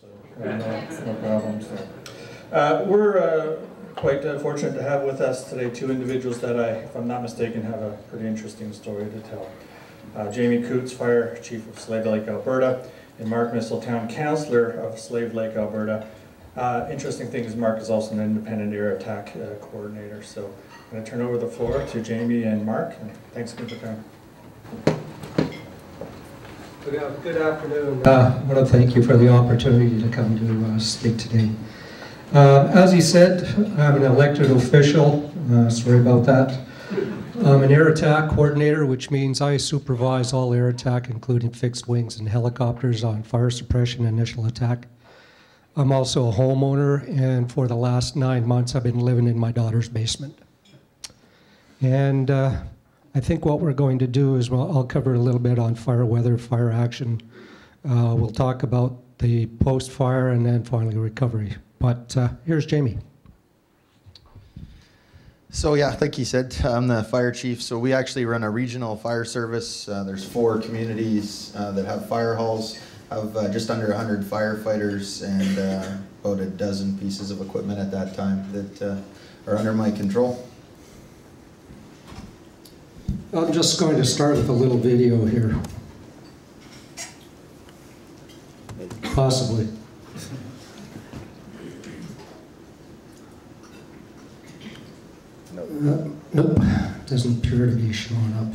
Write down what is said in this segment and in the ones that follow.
so uh, no problems there. Uh, We're uh, quite uh, fortunate to have with us today two individuals that I, if I'm not mistaken, have a pretty interesting story to tell. Uh, Jamie Coutts, Fire Chief of Slave Lake, Alberta, and Mark Missal, Town Councillor of Slave Lake, Alberta. Uh, Interesting thing is Mark is also an independent air attack uh, coordinator, so I'm going to turn over the floor to Jamie and Mark, and thanks again for coming. Good afternoon. Uh, I want to thank you for the opportunity to come to uh, speak today. Uh, As he said, I'm an elected official, uh, sorry about that. I'm an air attack coordinator, which means I supervise all air attack, including fixed wings and helicopters on fire suppression and initial attack. I'm also a homeowner, and for the last nine months, I've been living in my daughter's basement. And uh, I think what we're going to do is, well, I'll cover a little bit on fire weather, fire action. Uh, We'll talk about the post-fire and then finally recovery. But uh, here's Jamie. So yeah, like he said, I'm the fire chief. So we actually run a regional fire service. Uh, there's four communities uh, that have fire halls, have uh, just under 100 firefighters and uh, about a dozen pieces of equipment at that time that are under my control. I'm just going to start with a little video here. Possibly. Uh, Nope, doesn't appear to be showing up.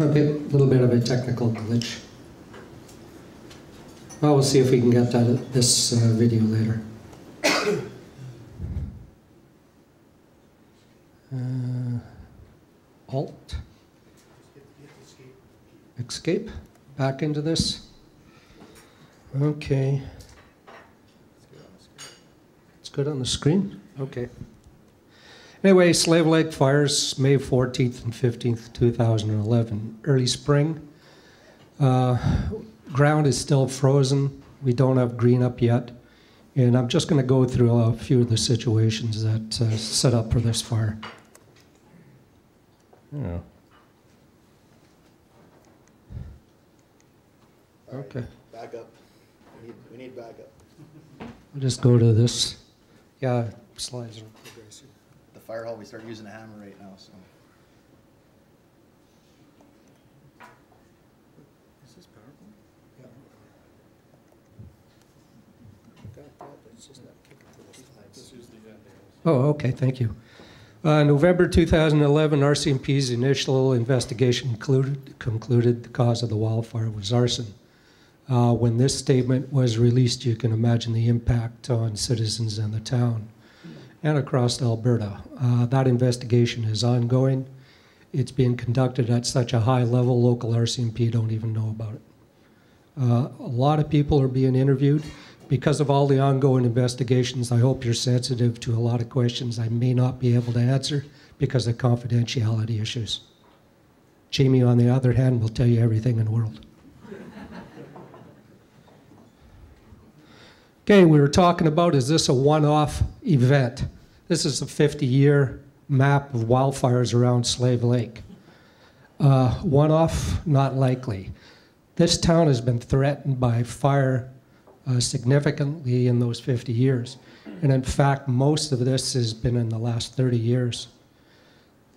Okay, a little bit of a technical glitch. Well, we'll see if we can get that, this uh, video later. Uh, Alt. Escape. Back into this. Okay. It's good on the screen? Okay. Anyway, Slave Lake fires, May 14th and 15th, 2011. Early spring. Uh, ground is still frozen. We don't have green up yet. And I'm just going to go through a few of the situations that uh, set up for this fire. Yeah. Okay. Back up. We need, we need backup. I'll just go to this. Yeah, slides are progressing. The fire hall, we start using a hammer right now. So Is this powerful? Yeah. Oh, okay, thank you. Uh, November 2011, RCMP's initial investigation concluded, concluded the cause of the wildfire was arson. Uh, when this statement was released, you can imagine the impact on citizens in the town and across Alberta. Uh, that investigation is ongoing. It's being conducted at such a high level, local RCMP don't even know about it. Uh, a lot of people are being interviewed. Because of all the ongoing investigations, I hope you're sensitive to a lot of questions I may not be able to answer because of confidentiality issues. Jamie, on the other hand, will tell you everything in the world. Okay, we were talking about is this a one off event? This is a 50 year map of wildfires around Slave Lake. Uh, one off, not likely. This town has been threatened by fire uh, significantly in those 50 years. And in fact, most of this has been in the last 30 years.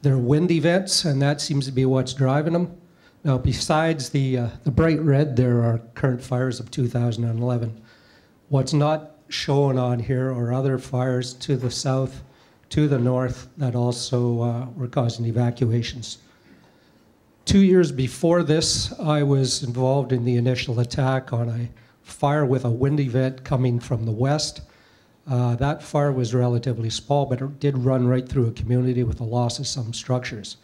There are wind events, and that seems to be what's driving them. Now, besides the, uh, the bright red, there are current fires of 2011. What's not shown on here are other fires to the south, to the north, that also uh, were causing evacuations. Two years before this, I was involved in the initial attack on a fire with a wind event coming from the west. Uh, that fire was relatively small, but it did run right through a community with the loss of some structures.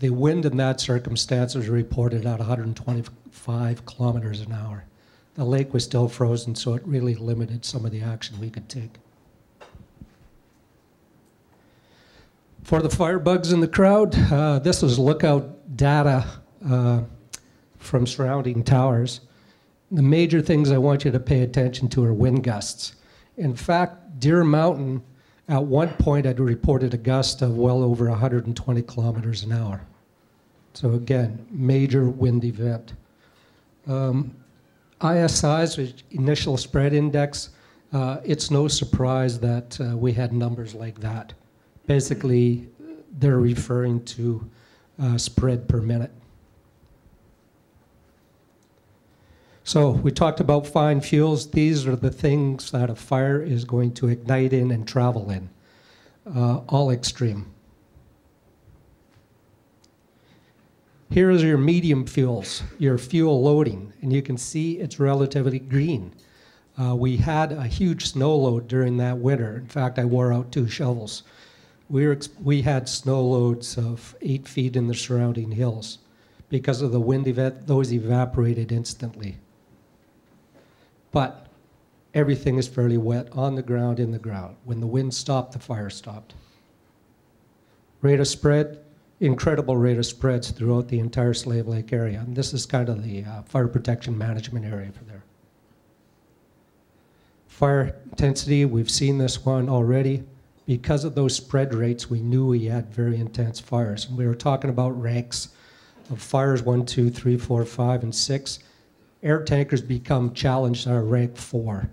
The wind in that circumstance was reported at 125 kilometers an hour. The lake was still frozen, so it really limited some of the action we could take. For the firebugs in the crowd, uh, this was lookout data uh, from surrounding towers. The major things I want you to pay attention to are wind gusts. In fact, Deer Mountain at one point had reported a gust of well over 120 kilometers an hour. So again, major wind event. Um, ISI's initial spread index, uh, it's no surprise that uh, we had numbers like that. Basically, they're referring to uh, spread per minute. So we talked about fine fuels. These are the things that a fire is going to ignite in and travel in, uh, all extreme. Here is your medium fuels, your fuel loading, and you can see it's relatively green. Uh, we had a huge snow load during that winter. In fact, I wore out two shovels. We, were, we had snow loads of eight feet in the surrounding hills. Because of the wind event, those evaporated instantly. But everything is fairly wet on the ground, in the ground. When the wind stopped, the fire stopped. Rate of spread, incredible rate of spreads throughout the entire Slave Lake area. And this is kind of the uh, fire protection management area for there. Fire intensity, we've seen this one already. Because of those spread rates, we knew we had very intense fires. And we were talking about ranks of fires one, two, three, four, five, and six. Air tankers become challenged at rank four.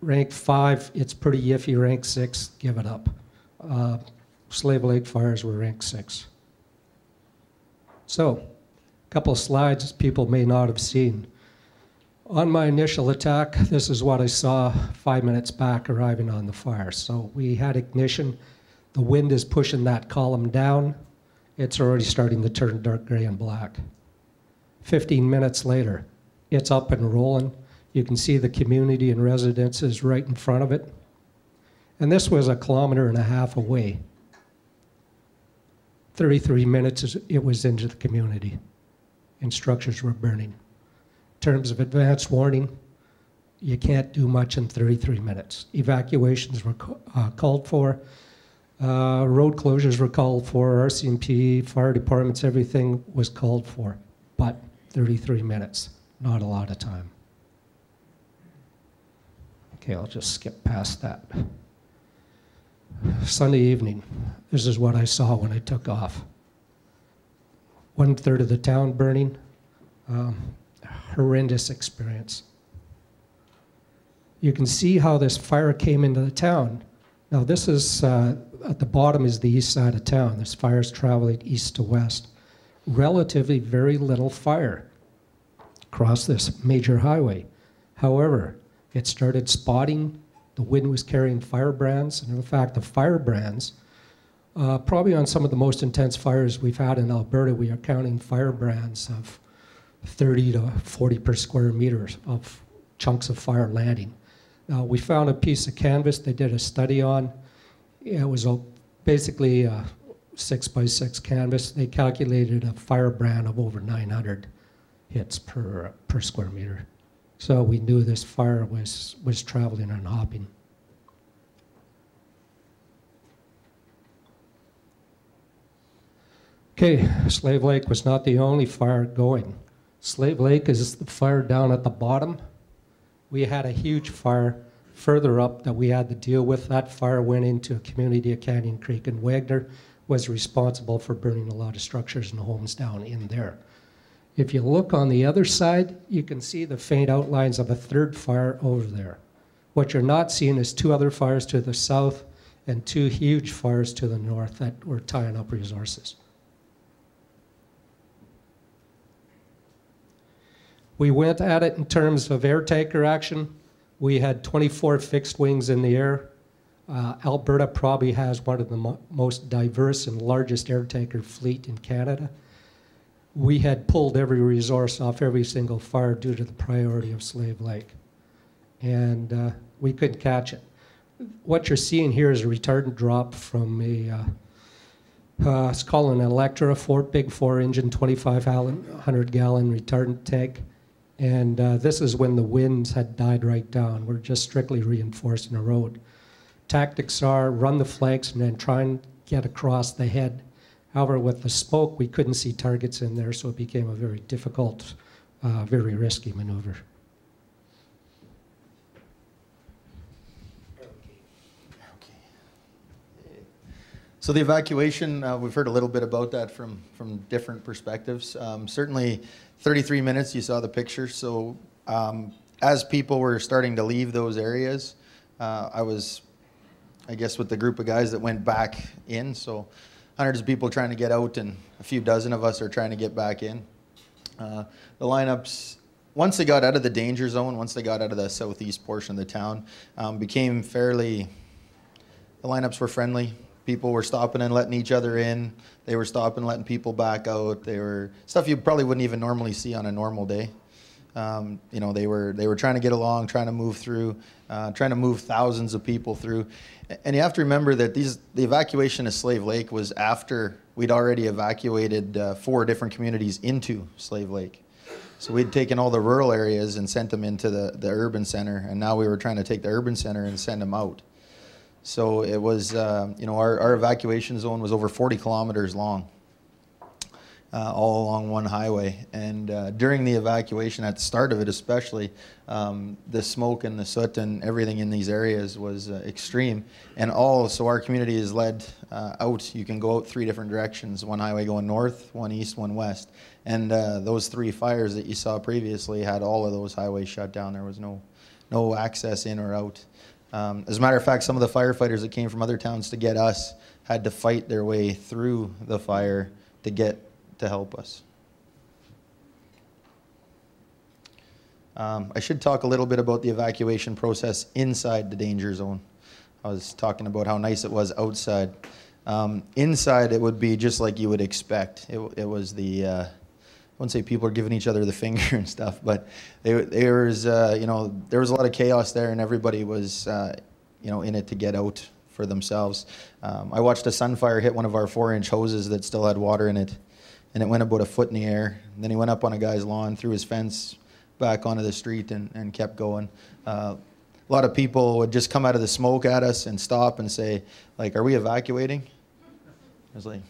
Rank five, it's pretty iffy. Rank six, give it up. Uh, Slave Lake fires were rank six. So, a couple of slides people may not have seen. On my initial attack, this is what I saw five minutes back arriving on the fire. So we had ignition. The wind is pushing that column down. It's already starting to turn dark gray and black. 15 minutes later, it's up and rolling. You can see the community and residences right in front of it. And this was a kilometer and a half away. 33 minutes, it was into the community, and structures were burning. In terms of advance warning, you can't do much in 33 minutes. Evacuations were uh, called for, uh, road closures were called for, RCMP, fire departments, everything was called for, but 33 minutes, not a lot of time. Okay, I'll just skip past that. Sunday evening, this is what I saw when I took off. One third of the town burning. Um, horrendous experience. You can see how this fire came into the town. Now, this is uh, at the bottom is the east side of town. This fire is traveling east to west. Relatively very little fire across this major highway. However, it started spotting the wind was carrying firebrands, and in fact, the firebrands, uh, probably on some of the most intense fires we've had in Alberta, we are counting firebrands of 30 to 40 per square meter of chunks of fire landing. Now, we found a piece of canvas they did a study on. It was a, basically a six by six canvas. They calculated a firebrand of over 900 hits per, per square meter. So we knew this fire was, was traveling and hopping. Okay, Slave Lake was not the only fire going. Slave Lake is the fire down at the bottom. We had a huge fire further up that we had to deal with. That fire went into a community of Canyon Creek, and Wagner was responsible for burning a lot of structures and homes down in there. If you look on the other side, you can see the faint outlines of a third fire over there. What you're not seeing is two other fires to the south and two huge fires to the north that were tying up resources. We went at it in terms of air tanker action. We had 24 fixed wings in the air. Uh, Alberta probably has one of the mo most diverse and largest air tanker fleet in Canada we had pulled every resource off every single fire due to the priority of Slave Lake. And uh, we couldn't catch it. What you're seeing here is a retardant drop from a, uh, uh, it's called an Electra, four, big four engine, 2,500 gallon retardant tank. And uh, this is when the winds had died right down. We're just strictly reinforcing the road. Tactics are run the flanks and then try and get across the head However, with the smoke, we couldn't see targets in there, so it became a very difficult, uh, very risky maneuver. So the evacuation, uh, we've heard a little bit about that from, from different perspectives. Um, certainly, 33 minutes, you saw the picture. So um, as people were starting to leave those areas, uh, I was, I guess, with the group of guys that went back in. So hundreds of people trying to get out, and a few dozen of us are trying to get back in. Uh, the lineups, once they got out of the danger zone, once they got out of the southeast portion of the town, um, became fairly. The lineups were friendly. People were stopping and letting each other in. They were stopping, and letting people back out. They were stuff you probably wouldn't even normally see on a normal day. Um, you know, they were they were trying to get along, trying to move through, uh, trying to move thousands of people through. And you have to remember that these the evacuation of Slave Lake was after we'd already evacuated uh, four different communities into Slave Lake. So we'd taken all the rural areas and sent them into the, the urban center, and now we were trying to take the urban center and send them out. So it was, uh, you know, our, our evacuation zone was over 40 kilometers long uh, all along one highway. And uh, during the evacuation, at the start of it especially, um, the smoke and the soot and everything in these areas was uh, extreme. And all, so our community is led uh, out. You can go out three different directions one highway going north, one east, one west. And uh, those three fires that you saw previously had all of those highways shut down. There was no, no access in or out. Um, as a matter of fact, some of the firefighters that came from other towns to get us had to fight their way through the fire to get to help us. Um, I should talk a little bit about the evacuation process inside the danger zone. I was talking about how nice it was outside. Um, inside, it would be just like you would expect. It, it was the, uh, I wouldn't say people are giving each other the finger and stuff, but they, there was, uh, you know, there was a lot of chaos there, and everybody was, uh, you know, in it to get out for themselves. Um, I watched a sunfire hit one of our four-inch hoses that still had water in it and it went about a foot in the air. And then he went up on a guy's lawn, threw his fence back onto the street, and, and kept going. Uh, a lot of people would just come out of the smoke at us and stop and say, like, "Are we evacuating?" I was like,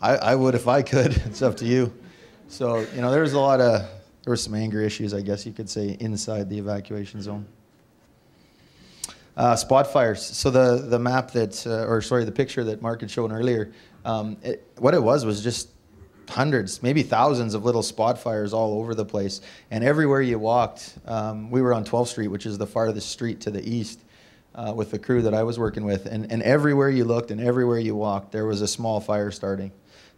I, I would if I could. it's up to you. So you know, there's a lot of there were some anger issues, I guess you could say, inside the evacuation zone. Uh, spot fires. So the the map that, uh, or sorry, the picture that Mark had shown earlier um, it, what it was was just hundreds, maybe thousands of little spot fires all over the place. And everywhere you walked, um, we were on 12th Street, which is the farthest street to the east, uh, with the crew that I was working with. And, and everywhere you looked and everywhere you walked, there was a small fire starting.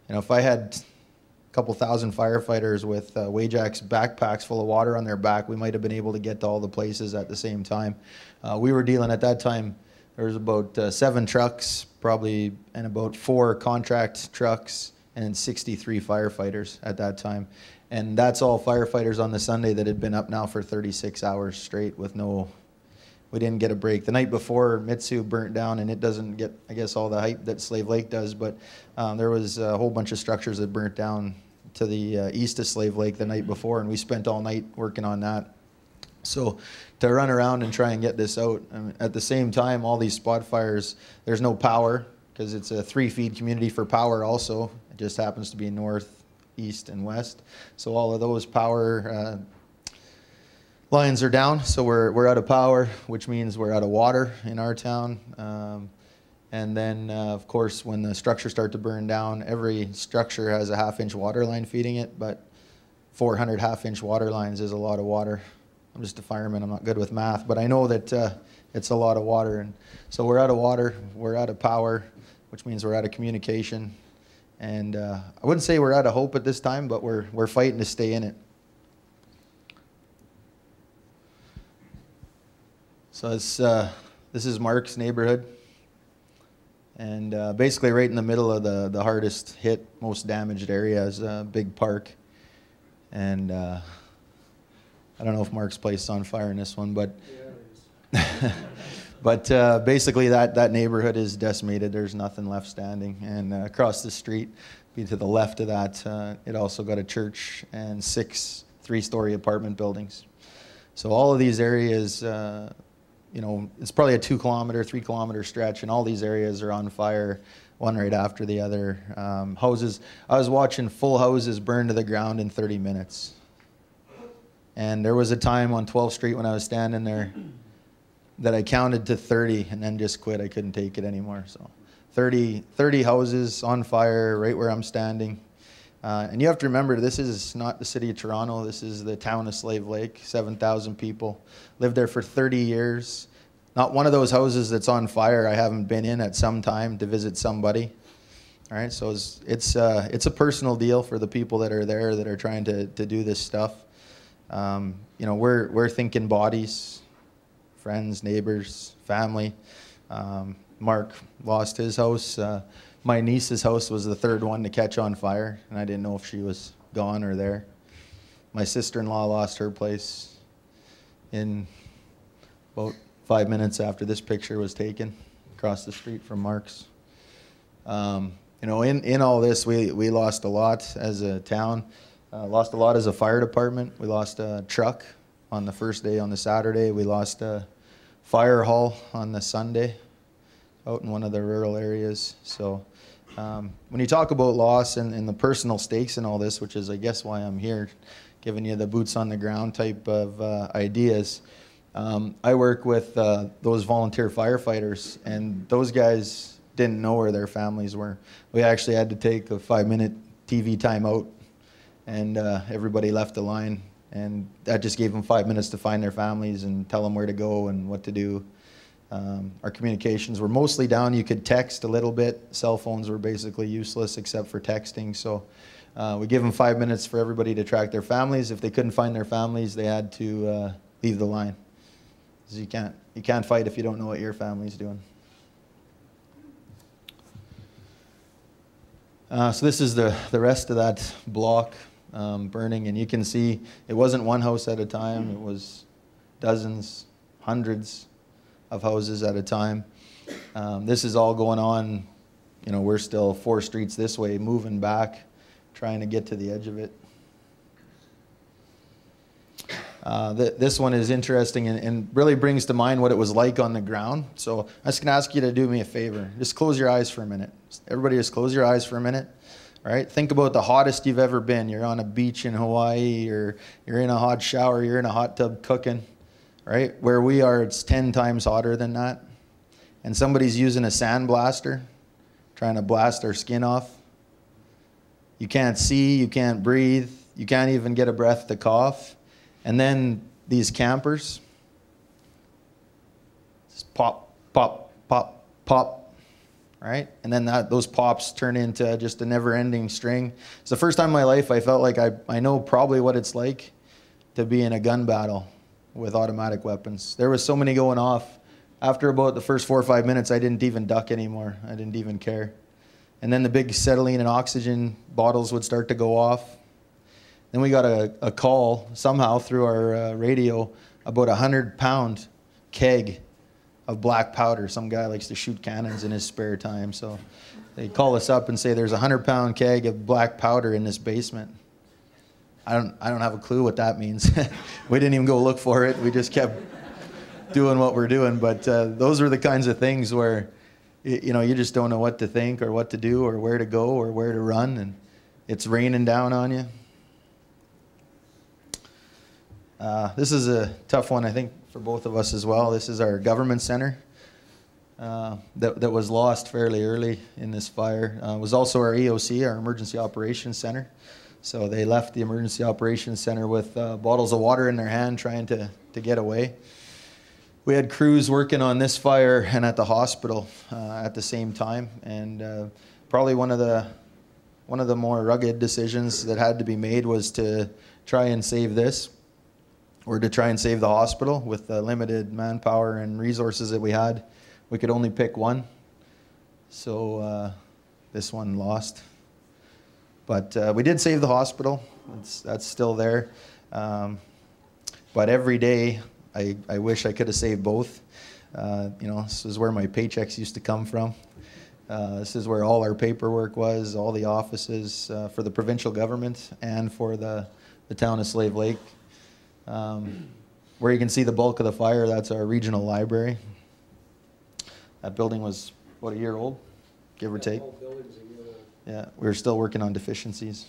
You know, if I had a couple thousand firefighters with uh, Wajax backpacks full of water on their back, we might have been able to get to all the places at the same time. Uh, we were dealing at that time there was about uh, seven trucks, probably, and about four contract trucks, and 63 firefighters at that time. And that's all firefighters on the Sunday that had been up now for 36 hours straight with no, we didn't get a break. The night before, Mitsue burnt down, and it doesn't get, I guess, all the hype that Slave Lake does, but um, there was a whole bunch of structures that burnt down to the uh, east of Slave Lake the night before, and we spent all night working on that. So to run around and try and get this out. I mean, at the same time, all these spot fires, there's no power because it's a three feed community for power also. It just happens to be north, east, and west. So all of those power uh, lines are down. So we're, we're out of power, which means we're out of water in our town. Um, and then, uh, of course, when the structures start to burn down, every structure has a half inch water line feeding it, but 400 half inch water lines is a lot of water I'm just a fireman. I'm not good with math, but I know that uh, it's a lot of water. And so we're out of water, we're out of power, which means we're out of communication. And uh, I wouldn't say we're out of hope at this time, but we're, we're fighting to stay in it. So this, uh, this is Mark's neighborhood. And uh, basically right in the middle of the, the hardest hit, most damaged area is a big park. And uh, I don't know if Mark's place is on fire in this one, but but uh, basically that, that neighborhood is decimated. There's nothing left standing. And uh, across the street, be to the left of that, uh, it also got a church and six three-story apartment buildings. So all of these areas, uh, you know, it's probably a two-kilometer, three-kilometer stretch, and all these areas are on fire one right after the other. Um, houses, I was watching full houses burn to the ground in 30 minutes. And there was a time on 12th Street when I was standing there, that I counted to 30 and then just quit. I couldn't take it anymore. So 30, 30 houses on fire right where I'm standing. Uh, and you have to remember, this is not the city of Toronto. This is the town of Slave Lake, 7,000 people. Lived there for 30 years. Not one of those houses that's on fire I haven't been in at some time to visit somebody. All right, so it's it's, uh, it's a personal deal for the people that are there that are trying to, to do this stuff. Um, you know, we're, we're thinking bodies, friends, neighbors, family. Um, Mark lost his house. Uh, my niece's house was the third one to catch on fire, and I didn't know if she was gone or there. My sister-in-law lost her place in about five minutes after this picture was taken across the street from Mark's. Um, you know, in, in all this, we, we lost a lot as a town. Uh, lost a lot as a fire department. We lost a truck on the first day on the Saturday. We lost a fire hall on the Sunday out in one of the rural areas. So um, when you talk about loss and, and, the personal stakes and all this, which is I guess why I'm here, giving you the boots on the ground type of uh, ideas, um, I work with uh, those volunteer firefighters, and those guys didn't know where their families were. We actually had to take a five minute TV timeout, and uh, everybody left the line. And that just gave them five minutes to find their families and tell them where to go and what to do. Um, our communications were mostly down. You could text a little bit. Cell phones were basically useless except for texting. So uh, we give them five minutes for everybody to track their families. If they couldn't find their families, they had to uh, leave the line. You can't, you can't fight if you don't know what your family's doing. Uh, so this is the, the rest of that block um, burning, and you can see it wasn't one house at a time, it was dozens, hundreds of houses at a time. Um, this is all going on, you know, we're still four streets this way, moving back, trying to get to the edge of it. Uh, th this one is interesting and, and, really brings to mind what it was like on the ground. So I'm just going to ask you to do me a favor. Just close your eyes for a minute. Everybody just close your eyes for a minute. Right, think about the hottest you've ever been. You're on a beach in Hawaii, or you're in a hot shower, you're in a hot tub cooking. Right? Where we are, it's 10 times hotter than that. And somebody's using a sandblaster, trying to blast their skin off. You can't see, you can't breathe, you can't even get a breath to cough and then these campers, just pop, pop, pop, pop, right? And then that, those pops turn into just a never ending string. It's the first time in my life I felt like I, I know probably what it's like to be in a gun battle with automatic weapons. There was so many going off. After about the first four or five minutes, I didn't even duck anymore. I didn't even care. And then the big acetylene and oxygen bottles would start to go off. Then we got a, a call somehow through our uh, radio about a hundred pound keg of black powder. Some guy likes to shoot cannons in his spare time, so they call us up and say there's a hundred pound keg of black powder in this basement. I don't, I don't have a clue what that means. we didn't even go look for it. We just kept doing what we're doing. But uh, those are the kinds of things where, you know, you just don't know what to think or what to do or where to go or where to run, and it's raining down on you. Uh, this is a tough one, I think, for both of us as well. This is our government center uh, that, that was lost fairly early in this fire. Uh, was also our EOC, our Emergency Operations Center. So they left the Emergency Operations Center with uh, bottles of water in their hand trying to, to get away. We had crews working on this fire and at the hospital uh, at the same time. And uh, probably one of the one of the more rugged decisions that had to be made was to try and save this or to try and save the hospital with the limited manpower and resources that we had. We could only pick one. So uh, this one lost. But uh, we did save the hospital. It's, that's still there. Um, but every day, I, I wish I could have saved both. Uh, you know, this is where my paychecks used to come from. Uh, this is where all our paperwork was, all the offices uh, for the provincial government and for the, the town of Slave Lake. Um, where you can see the bulk of the fire, that's our regional library. That building was, what, a year old, give or take? Yeah, we are still working on deficiencies.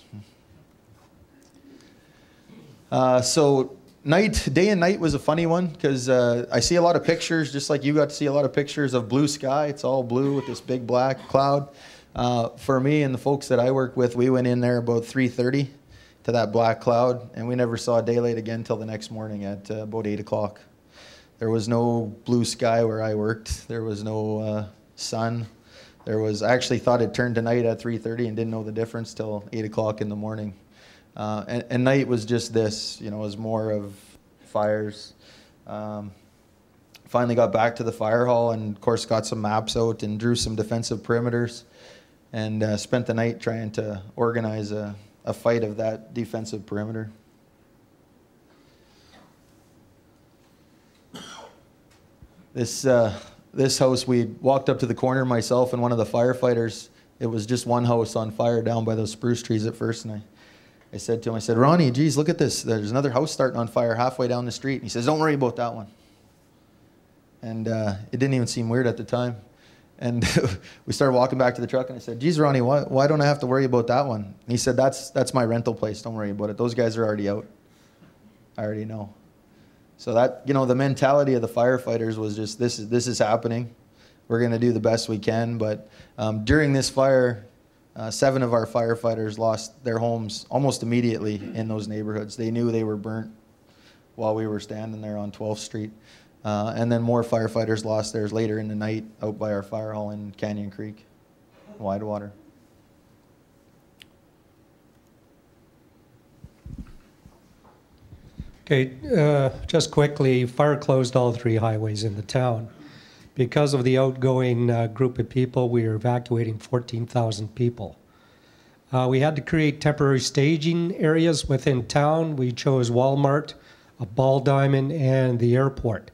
Uh, so night, day and night was a funny one because uh, I see a lot of pictures, just like you got to see a lot of pictures of blue sky. It's all blue with this big black cloud. Uh, for me and the folks that I work with, we went in there about 3:30 to that black cloud, and we never saw daylight again till the next morning at uh, about 8 o'clock. There was no blue sky where I worked. There was no uh, sun. There was. I actually thought it turned to night at 3:30 and didn't know the difference till 8 o'clock in the morning. Uh, and, and, night was just this, you know, it was more of fires. Um, finally got back to the fire hall and, of course, got some maps out and drew some defensive perimeters and uh, spent the night trying to organize a, a fight of that defensive perimeter. This, uh, this house, we walked up to the corner, myself and one of the firefighters. It was just one house on fire down by those spruce trees at first, and I I said to him, I said, Ronnie, geez, look at this. There's another house starting on fire halfway down the street. And he says, Don't worry about that one. And uh, it didn't even seem weird at the time. And we started walking back to the truck, and I said, Geez, Ronnie, why, why don't I have to worry about that one? And he said, that's, that's my rental place. Don't worry about it. Those guys are already out. I already know. So that, you know, the mentality of the firefighters was just this is, this is happening. We're going to do the best we can. But um, during this fire, uh, seven of our firefighters lost their homes almost immediately in those neighborhoods. They knew they were burnt while we were standing there on 12th Street. Uh, and then more firefighters lost theirs later in the night out by our fire hall in Canyon Creek, Widewater. Okay, uh, just quickly, fire closed all three highways in the town. Because of the outgoing uh, group of people, we are evacuating 14,000 people. Uh, we had to create temporary staging areas within town. We chose Walmart, a ball diamond, and the airport.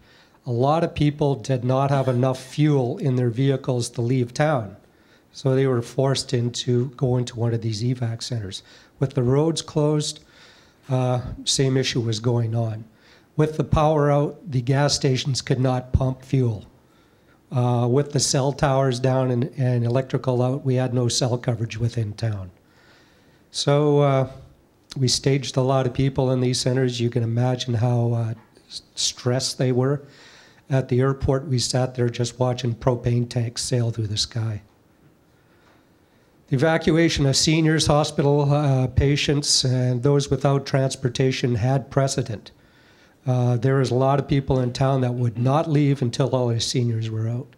A lot of people did not have enough fuel in their vehicles to leave town. So they were forced into go into one of these evac centers. With the roads closed, uh, same issue was going on. With the power out, the gas stations could not pump fuel. Uh, with the cell towers down and, and, electrical out, we had no cell coverage within town. So uh, we staged a lot of people in these centers. You can imagine how uh, stressed they were. At the airport, we sat there just watching propane tanks sail through the sky. The evacuation of seniors, hospital uh, patients, and those without transportation had precedent. Uh, there was a lot of people in town that would not leave until all the seniors were out.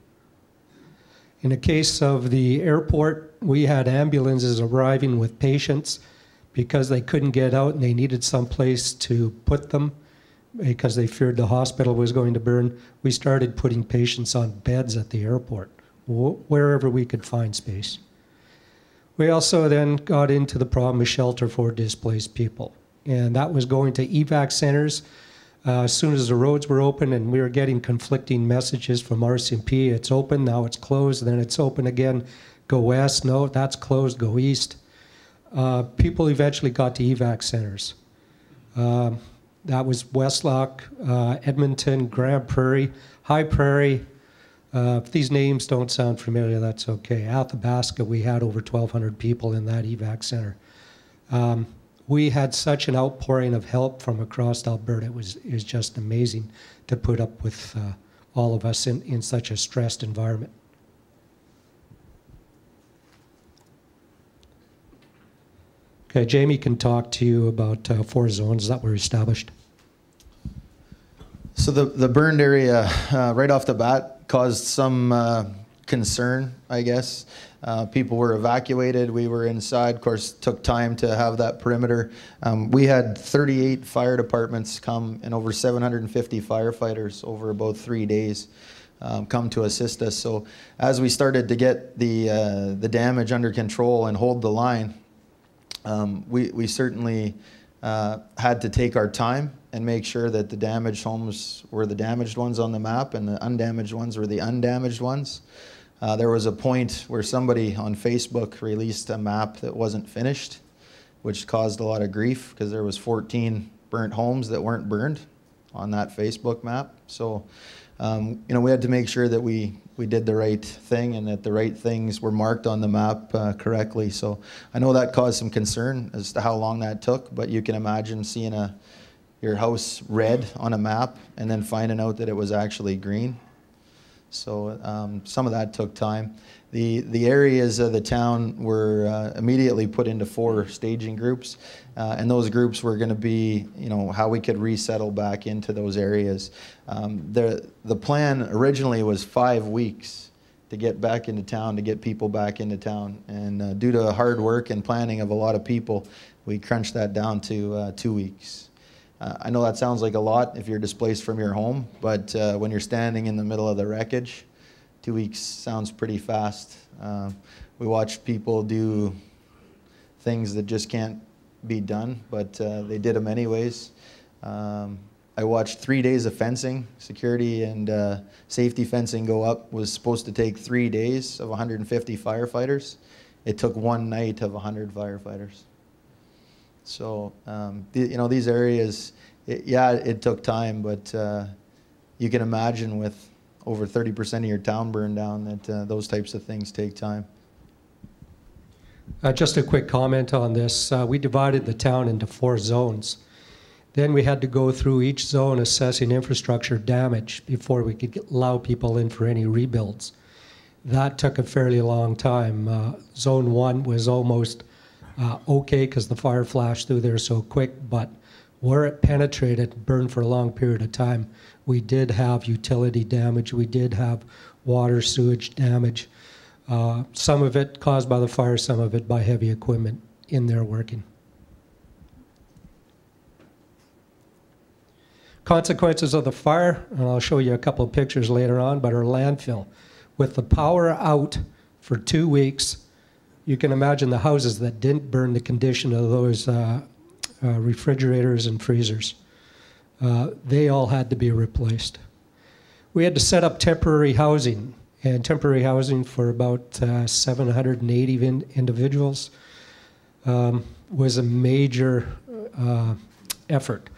In the case of the airport, we had ambulances arriving with patients because they couldn't get out and they needed some place to put them because they feared the hospital was going to burn. We started putting patients on beds at the airport, wherever we could find space. We also then got into the problem of shelter for displaced people, and that was going to evac centers uh, as soon as the roads were open and we were getting conflicting messages from RCMP, it's open, now it's closed, then it's open again, go west, no, that's closed, go east. Uh, people eventually got to evac centers. Uh, that was Westlock, uh, Edmonton, Grande Prairie, High Prairie. Uh, if these names don't sound familiar, that's okay. Athabasca, we had over 1,200 people in that evac center. Um, we had such an outpouring of help from across Alberta. It was, it was just amazing to put up with uh, all of us in, in such a stressed environment. Okay, Jamie can talk to you about uh, four zones that were established. So the, the burned area, uh, right off the bat, caused some uh, concern, I guess. Uh, people were evacuated. We were inside. Of course, took time to have that perimeter. Um, we had 38 fire departments come and over 750 firefighters over about three days um, come to assist us. So as we started to get the uh, the damage under control and hold the line, um, we we certainly uh, had to take our time and make sure that the damaged homes were the damaged ones on the map and the undamaged ones were the undamaged ones. Uh, there was a point where somebody on Facebook released a map that wasn't finished, which caused a lot of grief because there was 14 burnt homes that weren't burned on that Facebook map. So, um, you know, we had to make sure that we we did the right thing and that the right things were marked on the map uh, correctly. So, I know that caused some concern as to how long that took, but you can imagine seeing a your house red on a map and then finding out that it was actually green. So um, some of that took time. The, the areas of the town were uh, immediately put into four staging groups, uh, and those groups were going to be, you know, how we could resettle back into those areas. Um, the, the plan originally was five weeks to get back into town, to get people back into town. And uh, due to hard work and planning of a lot of people, we crunched that down to uh, two weeks. Uh, I know that sounds like a lot if you're displaced from your home, but uh, when you're standing in the middle of the wreckage, two weeks sounds pretty fast. Uh, we watched people do things that just can't be done, but uh, they did them anyways. Um, I watched three days of fencing, security and uh, safety fencing go up. Was supposed to take three days of 150 firefighters. It took one night of 100 firefighters. So, um, the, you know, these areas, it, yeah, it took time, but uh, you can imagine with over 30% of your town burned down that uh, those types of things take time. Uh, just a quick comment on this. Uh, we divided the town into four zones. Then we had to go through each zone assessing infrastructure damage before we could allow people in for any rebuilds. That took a fairly long time. Uh, zone one was almost uh, okay because the fire flashed through there so quick, but where it penetrated, burned for a long period of time, we did have utility damage, we did have water sewage damage. Uh, some of it caused by the fire, some of it by heavy equipment in there working. Consequences of the fire, and I'll show you a couple of pictures later on, but our landfill. With the power out for two weeks, you can imagine the houses that didn't burn the condition of those uh, uh, refrigerators and freezers. Uh, they all had to be replaced. We had to set up temporary housing, and temporary housing for about uh, 780 in individuals um, was a major uh, effort.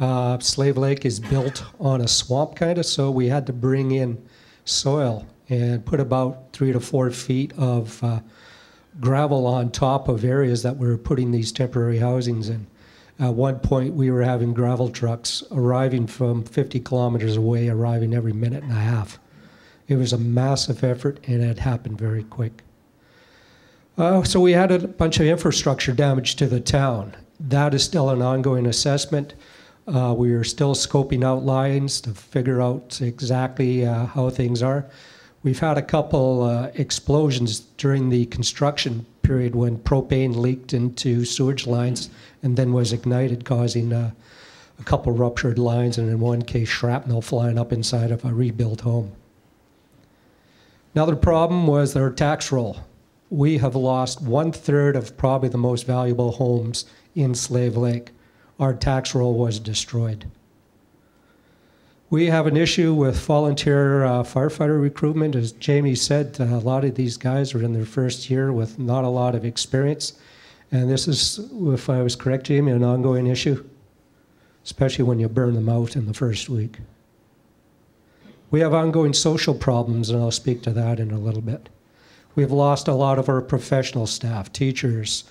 Uh, Slave Lake is built on a swamp kind of, so we had to bring in soil and put about three to four feet of gravel on top of areas that we were putting these temporary housings in. At one point, we were having gravel trucks arriving from 50 kilometers away, arriving every minute and a half. It was a massive effort, and it happened very quick. Uh, so we had a bunch of infrastructure damage to the town. That is still an ongoing assessment. Uh, we are still scoping out lines to figure out exactly uh, how things are. We've had a couple uh, explosions during the construction period when propane leaked into sewage lines and then was ignited, causing uh, a couple ruptured lines and, in one case, shrapnel flying up inside of a rebuilt home. Another problem was their tax roll. We have lost one third of probably the most valuable homes in Slave Lake. Our tax roll was destroyed. We have an issue with volunteer uh, firefighter recruitment. As Jamie said, uh, a lot of these guys are in their first year with not a lot of experience. And this is, if I was correct, Jamie, an ongoing issue, especially when you burn them out in the first week. We have ongoing social problems, and I'll speak to that in a little bit. We've lost a lot of our professional staff, teachers,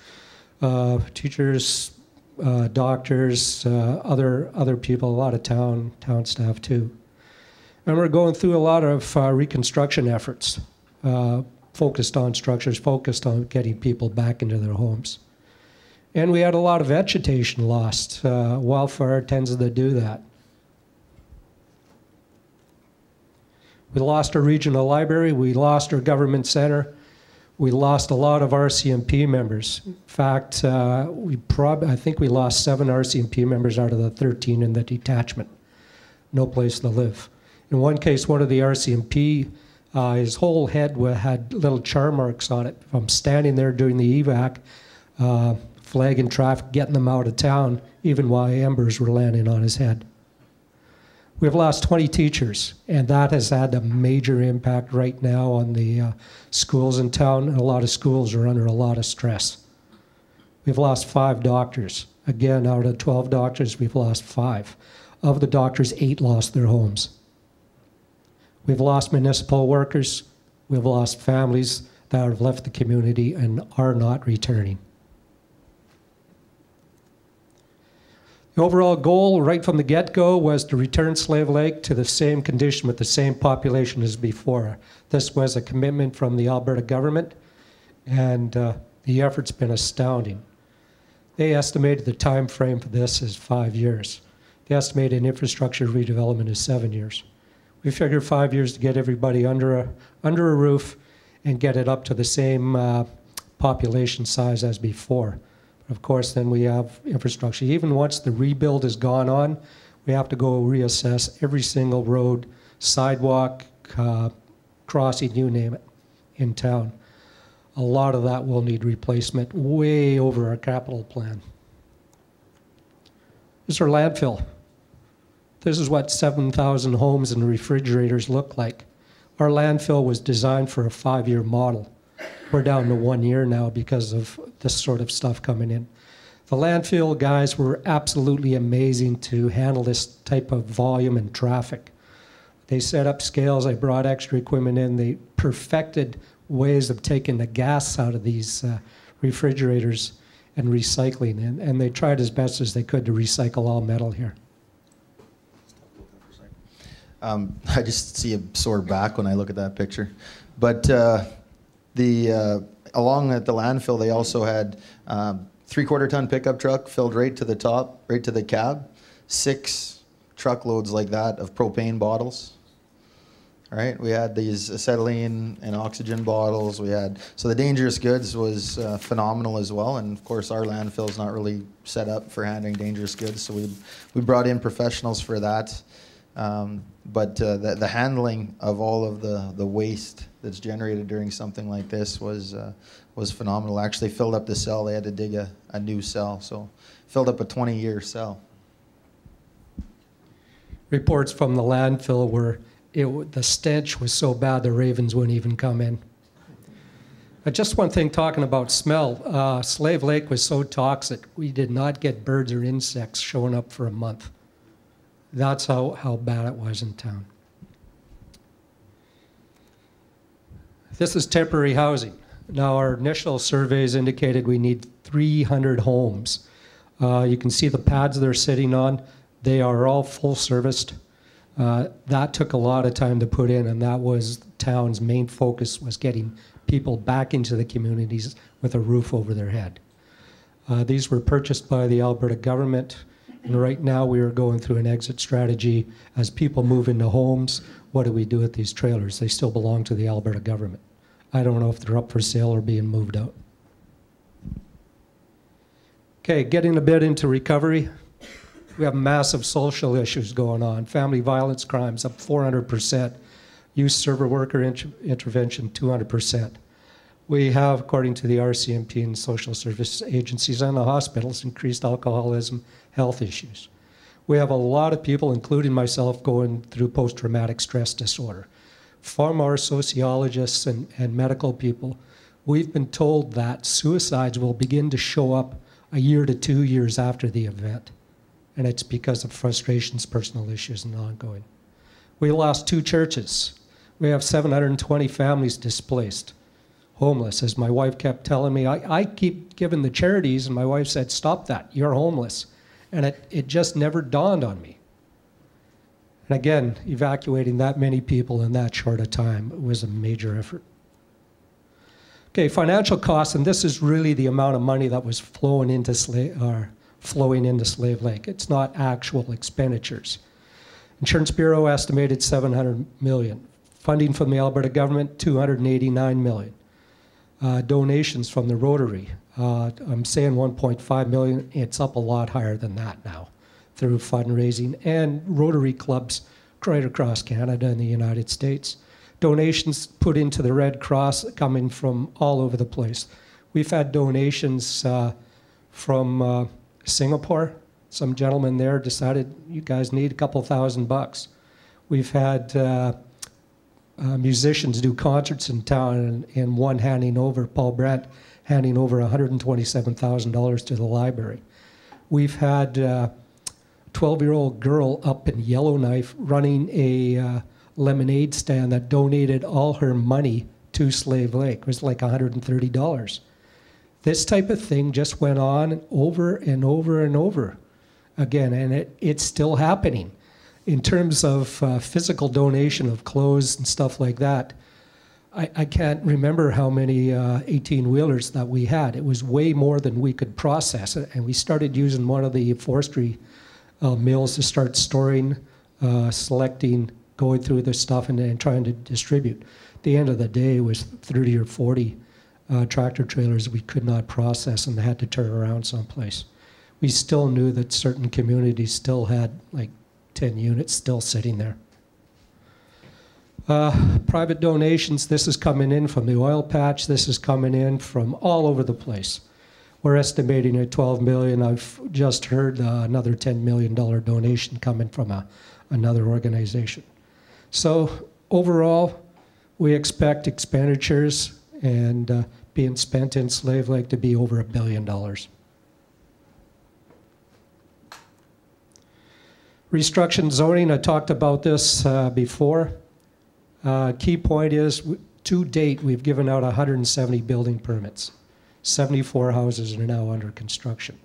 uh, teachers uh, doctors, uh, other other people, a lot of town town staff too. And we're going through a lot of uh, reconstruction efforts, uh, focused on structures, focused on getting people back into their homes. And we had a lot of vegetation lost. Wildfire tends to do that. We lost our regional library. We lost our government center we lost a lot of RCMP members. In fact, uh, we prob- I think we lost seven RCMP members out of the 13 in the detachment. No place to live. In one case, one of the RCMP, uh, his whole head had little char marks on it from standing there during the evac, uh, flagging traffic, getting them out of town, even while embers were landing on his head. We've lost 20 teachers, and that has had a major impact right now on the uh, schools in town. And a lot of schools are under a lot of stress. We've lost five doctors. Again, out of 12 doctors, we've lost five. Of the doctors, eight lost their homes. We've lost municipal workers. We've lost families that have left the community and are not returning. The overall goal, right from the get go, was to return Slave Lake to the same condition with the same population as before. This was a commitment from the Alberta government, and uh, the effort's been astounding. They estimated the time frame for this is five years. The estimated infrastructure redevelopment is seven years. We figured five years to get everybody under a, under a roof and get it up to the same uh, population size as before. Of course, then we have infrastructure. Even once the rebuild has gone on, we have to go reassess every single road, sidewalk, uh, crossing, you name it, in town. A lot of that will need replacement, way over our capital plan. This is our landfill. This is what 7,000 homes and refrigerators look like. Our landfill was designed for a five year model. We're down to one year now because of this sort of stuff coming in. The landfill guys were absolutely amazing to handle this type of volume and traffic. They set up scales, they brought extra equipment in, they perfected ways of taking the gas out of these uh, refrigerators and recycling, and, and they tried as best as they could to recycle all metal here. Um, I just see a sore back when I look at that picture. But uh, the uh, along at the landfill, they also had um, three-quarter ton pickup truck filled right to the top, right to the cab, six truckloads like that of propane bottles. All right, we had these acetylene and oxygen bottles. We had so the dangerous goods was uh, phenomenal as well, and of course our landfill is not really set up for handling dangerous goods, so we we brought in professionals for that. Um, but uh, the, the handling of all of the, the waste that's generated during something like this was uh, was phenomenal. Actually, filled up the cell. They had to dig a, a new cell, so filled up a 20 year cell. Reports from the landfill were it, the stench was so bad the ravens wouldn't even come in. But just one thing talking about smell uh, Slave Lake was so toxic, we did not get birds or insects showing up for a month. That's how, how bad it was in town. This is temporary housing. Now, our initial surveys indicated we need 300 homes. Uh, you can see the pads they're sitting on. They are all full serviced. Uh, that took a lot of time to put in, and that was town's main focus was getting people back into the communities with a roof over their head. Uh, these were purchased by the Alberta government. And right now, we are going through an exit strategy. As people move into homes, what do we do with these trailers? They still belong to the Alberta government. I don't know if they're up for sale or being moved out. Okay, getting a bit into recovery. We have massive social issues going on. Family violence crimes up 400%. Youth server worker inter- intervention 200%. We have, according to the RCMP and social service agencies and the hospitals, increased alcoholism, health issues. We have a lot of people, including myself, going through post traumatic stress disorder. From our sociologists and, and medical people, we've been told that suicides will begin to show up a year to two years after the event. And it's because of frustrations, personal issues, and ongoing. We lost two churches. We have 720 families displaced homeless. As my wife kept telling me, I, I keep giving the charities, and my wife said, Stop that, you're homeless. And it, it just never dawned on me. And again, evacuating that many people in that short a time was a major effort. Okay, financial costs, and this is really the amount of money that was flowing into slave, or flowing into Slave Lake. It's not actual expenditures. Insurance Bureau estimated 700 million. Funding from the Alberta government, 289 million uh, donations from the Rotary. Uh, I'm saying 1.5 million. It's up a lot higher than that now through fundraising and Rotary clubs right across Canada and the United States. Donations put into the Red Cross coming from all over the place. We've had donations uh, from uh, Singapore. Some gentleman there decided you guys need a couple thousand bucks. We've had uh, uh, musicians do concerts in town, and, and one handing over, Paul Brandt, handing over $127,000 to the library. We've had a 12 year old girl up in Yellowknife running a uh, lemonade stand that donated all her money to Slave Lake. It was like $130. This type of thing just went on over and over and over. again, and it, it's still happening. In terms of uh, physical donation of clothes and stuff like that, I, I can't remember how many 18 uh, wheelers that we had. It was way more than we could process. And we started using one of the forestry uh, mills to start storing, uh, selecting, going through the stuff, and then trying to distribute. At the end of the day, was 30 or 40 uh, tractor trailers we could not process and had to turn around someplace. We still knew that certain communities still had like 10 units still sitting there. Uh, private donations, this is coming in from the oil patch, this is coming in from all over the place. We're estimating at 12 million. I've just heard uh, another 10 million dollar donation coming from a, another organization. So overall, we expect expenditures and uh, being spent in Slave Lake to be over a billion dollars. Restruction zoning, I talked about this uh, before. Uh, key point is, to date, we've given out 170 building permits. 74 houses are now under construction.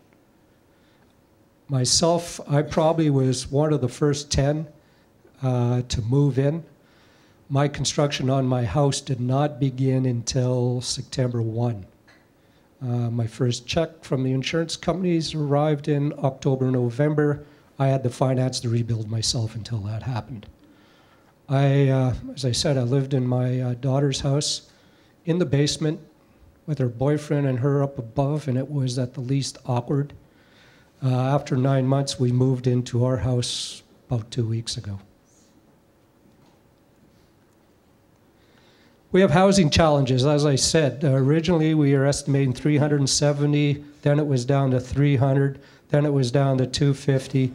Myself, I probably was one of the first 10 uh, to move in. My construction on my house did not begin until September 1. Uh, my first check from the insurance companies arrived in October, November. I had the finance to rebuild myself until that happened. I, uh, as I said, I lived in my uh, daughter's house in the basement with her boyfriend and her up above, and it was at the least awkward. Uh, after nine months, we moved into our house about two weeks ago. We have housing challenges, as I said. Uh, originally, we were estimating 370, then it was down to 300, then it was down to 250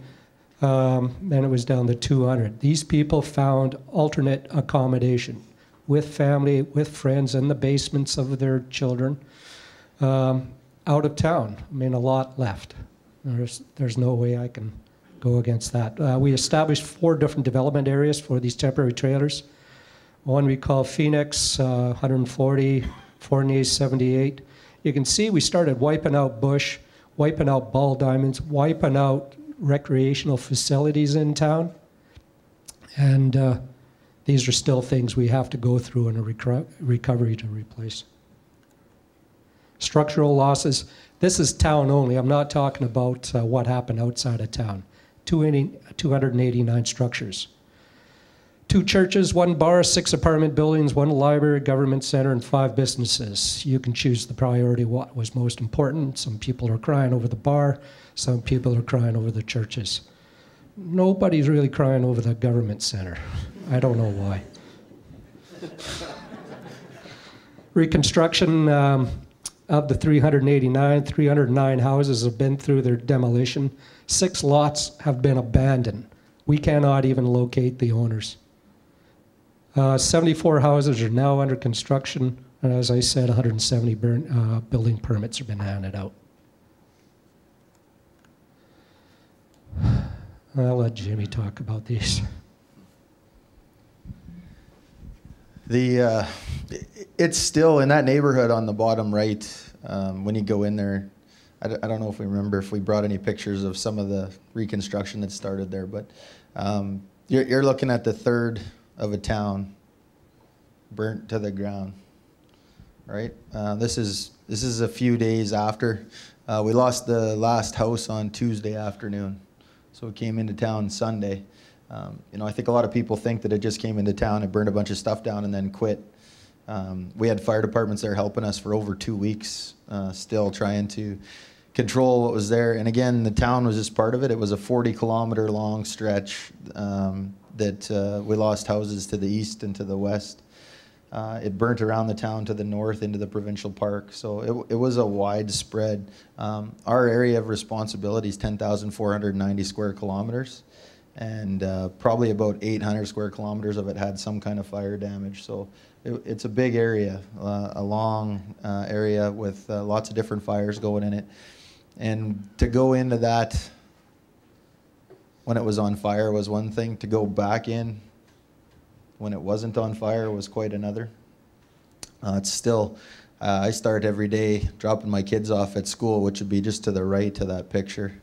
um, then it was down to 200. These people found alternate accommodation with family, with friends in the basements of their children um, out of town. I mean, a lot left. There's, there's no way I can go against that. Uh, we established four different development areas for these temporary trailers. One we call Phoenix, uh, 140, Fournier 78. You can see we started wiping out bush, wiping out ball diamonds, wiping out recreational facilities in town. And uh, these are still things we have to go through in a reco recovery to replace. Structural losses. This is town only. I'm not talking about uh, what happened outside of town. 289 structures. Two churches, one bar, six apartment buildings, one library, government center, and five businesses. You can choose the priority, what was most important. Some people are crying over the bar, some people are crying over the churches. Nobody's really crying over the government center. I don't know why. Reconstruction um, of the 389, 309 houses have been through their demolition. Six lots have been abandoned. We cannot even locate the owners. Uh, 74 houses are now under construction, and as I said, 170 burn, uh, building permits have been handed out. I'll let Jamie talk about these. The uh, it's still in that neighborhood on the bottom right. Um, when you go in there, I d- I don't know if we remember if we brought any pictures of some of the reconstruction that started there, but um, you're, you're looking at the third of a town burnt to the ground. Right. Uh, this is this is a few days after uh, we lost the last house on Tuesday afternoon. So it came into town Sunday. Um, you know, I think a lot of people think that it just came into town and burned a bunch of stuff down and then quit. Um, we had fire departments there helping us for over two weeks, uh, still trying to control what was there. And again, the town was just part of it. It was a 40 kilometer long stretch um, that uh, we lost houses to the east and to the west. Uh, it burnt around the town to the north into the provincial park. So it, it was a widespread. Um, our area of responsibility is 10,490 square kilometers, and uh, probably about 800 square kilometers of it had some kind of fire damage. So it, it's a big area, uh, a long uh, area with uh, lots of different fires going in it. And to go into that when it was on fire was one thing. To go back in when it wasn't on fire was quite another. Uh, it's still, uh, I start every day dropping my kids off at school, which would be just to the right to that picture.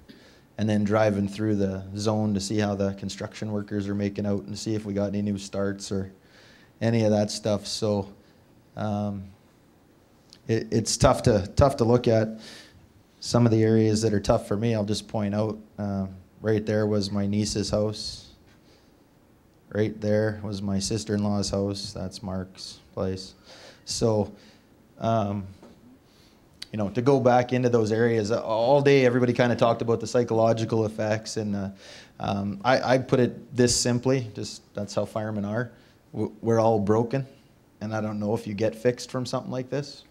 and then driving through the zone to see how the construction workers are making out and see if we got any new starts or any of that stuff. So um, it, it's tough to tough to look at. Some of the areas that are tough for me, I'll just point out. Um, right there was my niece's house. Right there was my sister-in-law's house. That's Mark's place. So, um, you know, to go back into those areas all day, everybody kind of talked about the psychological effects, and uh, um, I, I put it this simply: just that's how firemen are. We're all broken, and I don't know if you get fixed from something like this.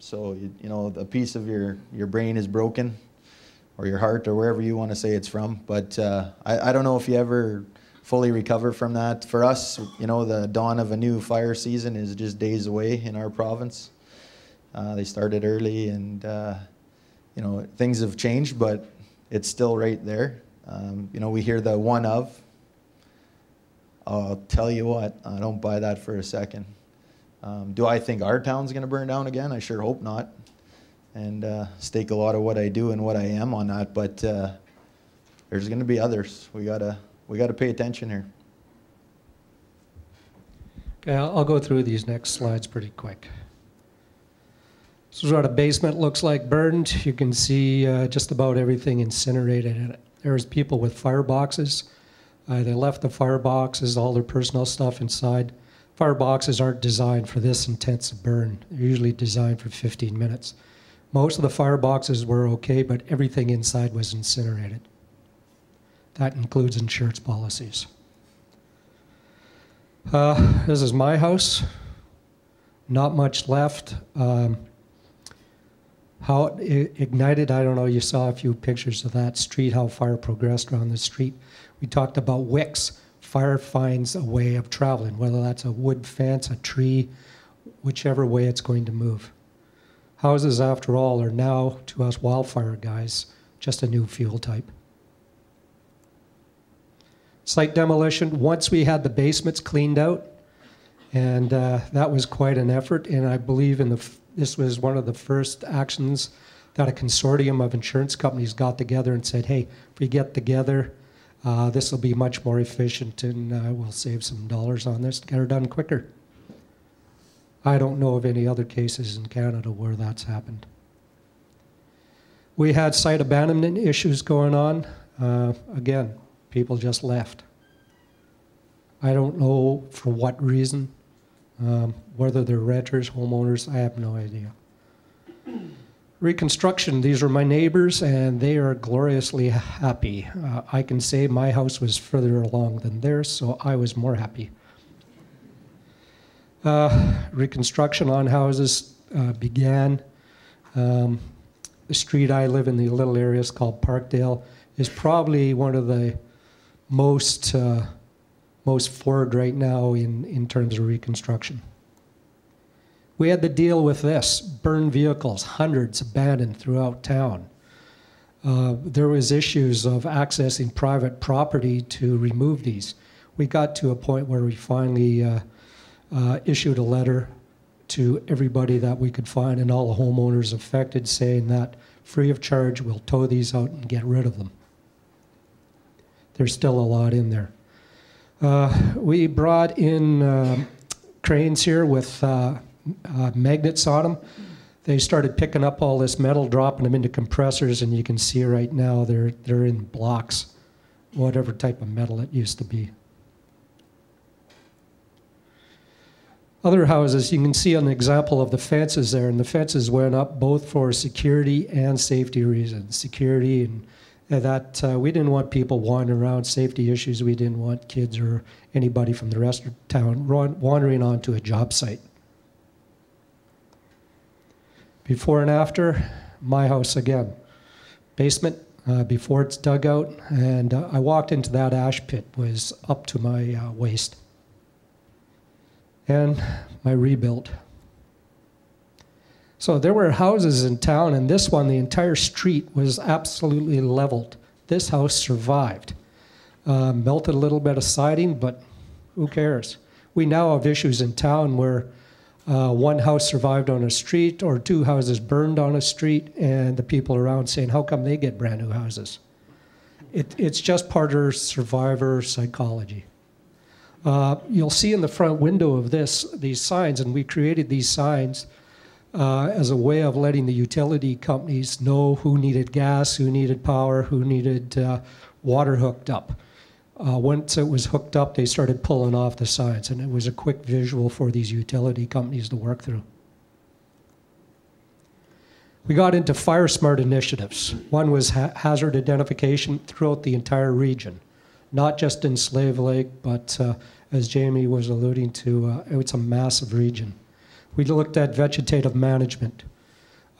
So you, you know, a piece of your your brain is broken, or your heart, or wherever you want to say it's from. But uh, I, I don't know if you ever fully recover from that. For us, you know, the dawn of a new fire season is just days away in our province. Uh, they started early, and uh, you know things have changed, but it's still right there. Um, you know, we hear the one of. I'll tell you what, I don't buy that for a second. Um, do I think our town's going to burn down again? I sure hope not, and uh, stake a lot of what I do and what I am on that. But uh, there's going to be others. We gotta we got to pay attention here. Okay, I'll go through these next slides pretty quick. This is what a basement looks like burned. You can see uh, just about everything incinerated in it. There's people with fireboxes. Uh, they left the fireboxes, all their personal stuff inside. Fireboxes aren't designed for this intense burn. They're usually designed for 15 minutes. Most of the fireboxes were okay, but everything inside was incinerated. That includes insurance policies. Uh, this is my house. Not much left. Um, how it ignited, I don't know, you saw a few pictures of that street, how fire progressed around the street. We talked about wicks. Fire finds a way of traveling, whether that's a wood fence, a tree, whichever way it's going to move. Houses, after all, are now, to us wildfire guys, just a new fuel type site demolition once we had the basements cleaned out. And uh, that was quite an effort. And I believe in the, this was one of the first actions that a consortium of insurance companies got together and said, hey, if we get together, uh, this will be much more efficient and uh, we'll save some dollars on this to get it done quicker. I don't know of any other cases in Canada where that's happened. We had site abandonment issues going on. Uh, again, People just left. I don't know for what reason, um, whether they're renters, homeowners, I have no idea. Reconstruction, these are my neighbors and they are gloriously happy. Uh, I can say my house was further along than theirs, so I was more happy. Uh, reconstruction on houses uh, began. Um, the street I live in, the little area is called Parkdale, is probably one of the most uh, most forward right now in, in terms of reconstruction. We had to deal with this burned vehicles, hundreds abandoned throughout town. Uh, there was issues of accessing private property to remove these. We got to a point where we finally uh, uh, issued a letter to everybody that we could find and all the homeowners affected saying that free of charge we'll tow these out and get rid of them there's still a lot in there. Uh, we brought in uh, cranes here with uh, uh, magnets on them. They started picking up all this metal, dropping them into compressors, and you can see right now they're, they're in blocks, whatever type of metal it used to be. Other houses, you can see an example of the fences there, and the fences went up both for security and safety reasons. Security and that uh, we didn't want people wandering around, safety issues. We didn't want kids or anybody from the rest of town wandering onto a job site. Before and after, my house again. Basement uh, before it's dug out, and uh, I walked into that ash pit was up to my uh, waist. And my rebuild. So there were houses in town, and this one, the entire street was absolutely leveled. This house survived. Uh, melted a little bit of siding, but who cares? We now have issues in town where uh, one house survived on a street or two houses burned on a street, and the people around saying, How come they get brand new houses? It, it's just part of survivor psychology. Uh, you'll see in the front window of this these signs, and we created these signs uh, as a way of letting the utility companies know who needed gas, who needed power, who needed uh, water hooked up. Uh, once it was hooked up, they started pulling off the signs, and it was a quick visual for these utility companies to work through. We got into fire smart initiatives. One was ha- hazard identification throughout the entire region, not just in Slave Lake, but uh, as Jamie was alluding to, uh, it's a massive region. We looked at vegetative management,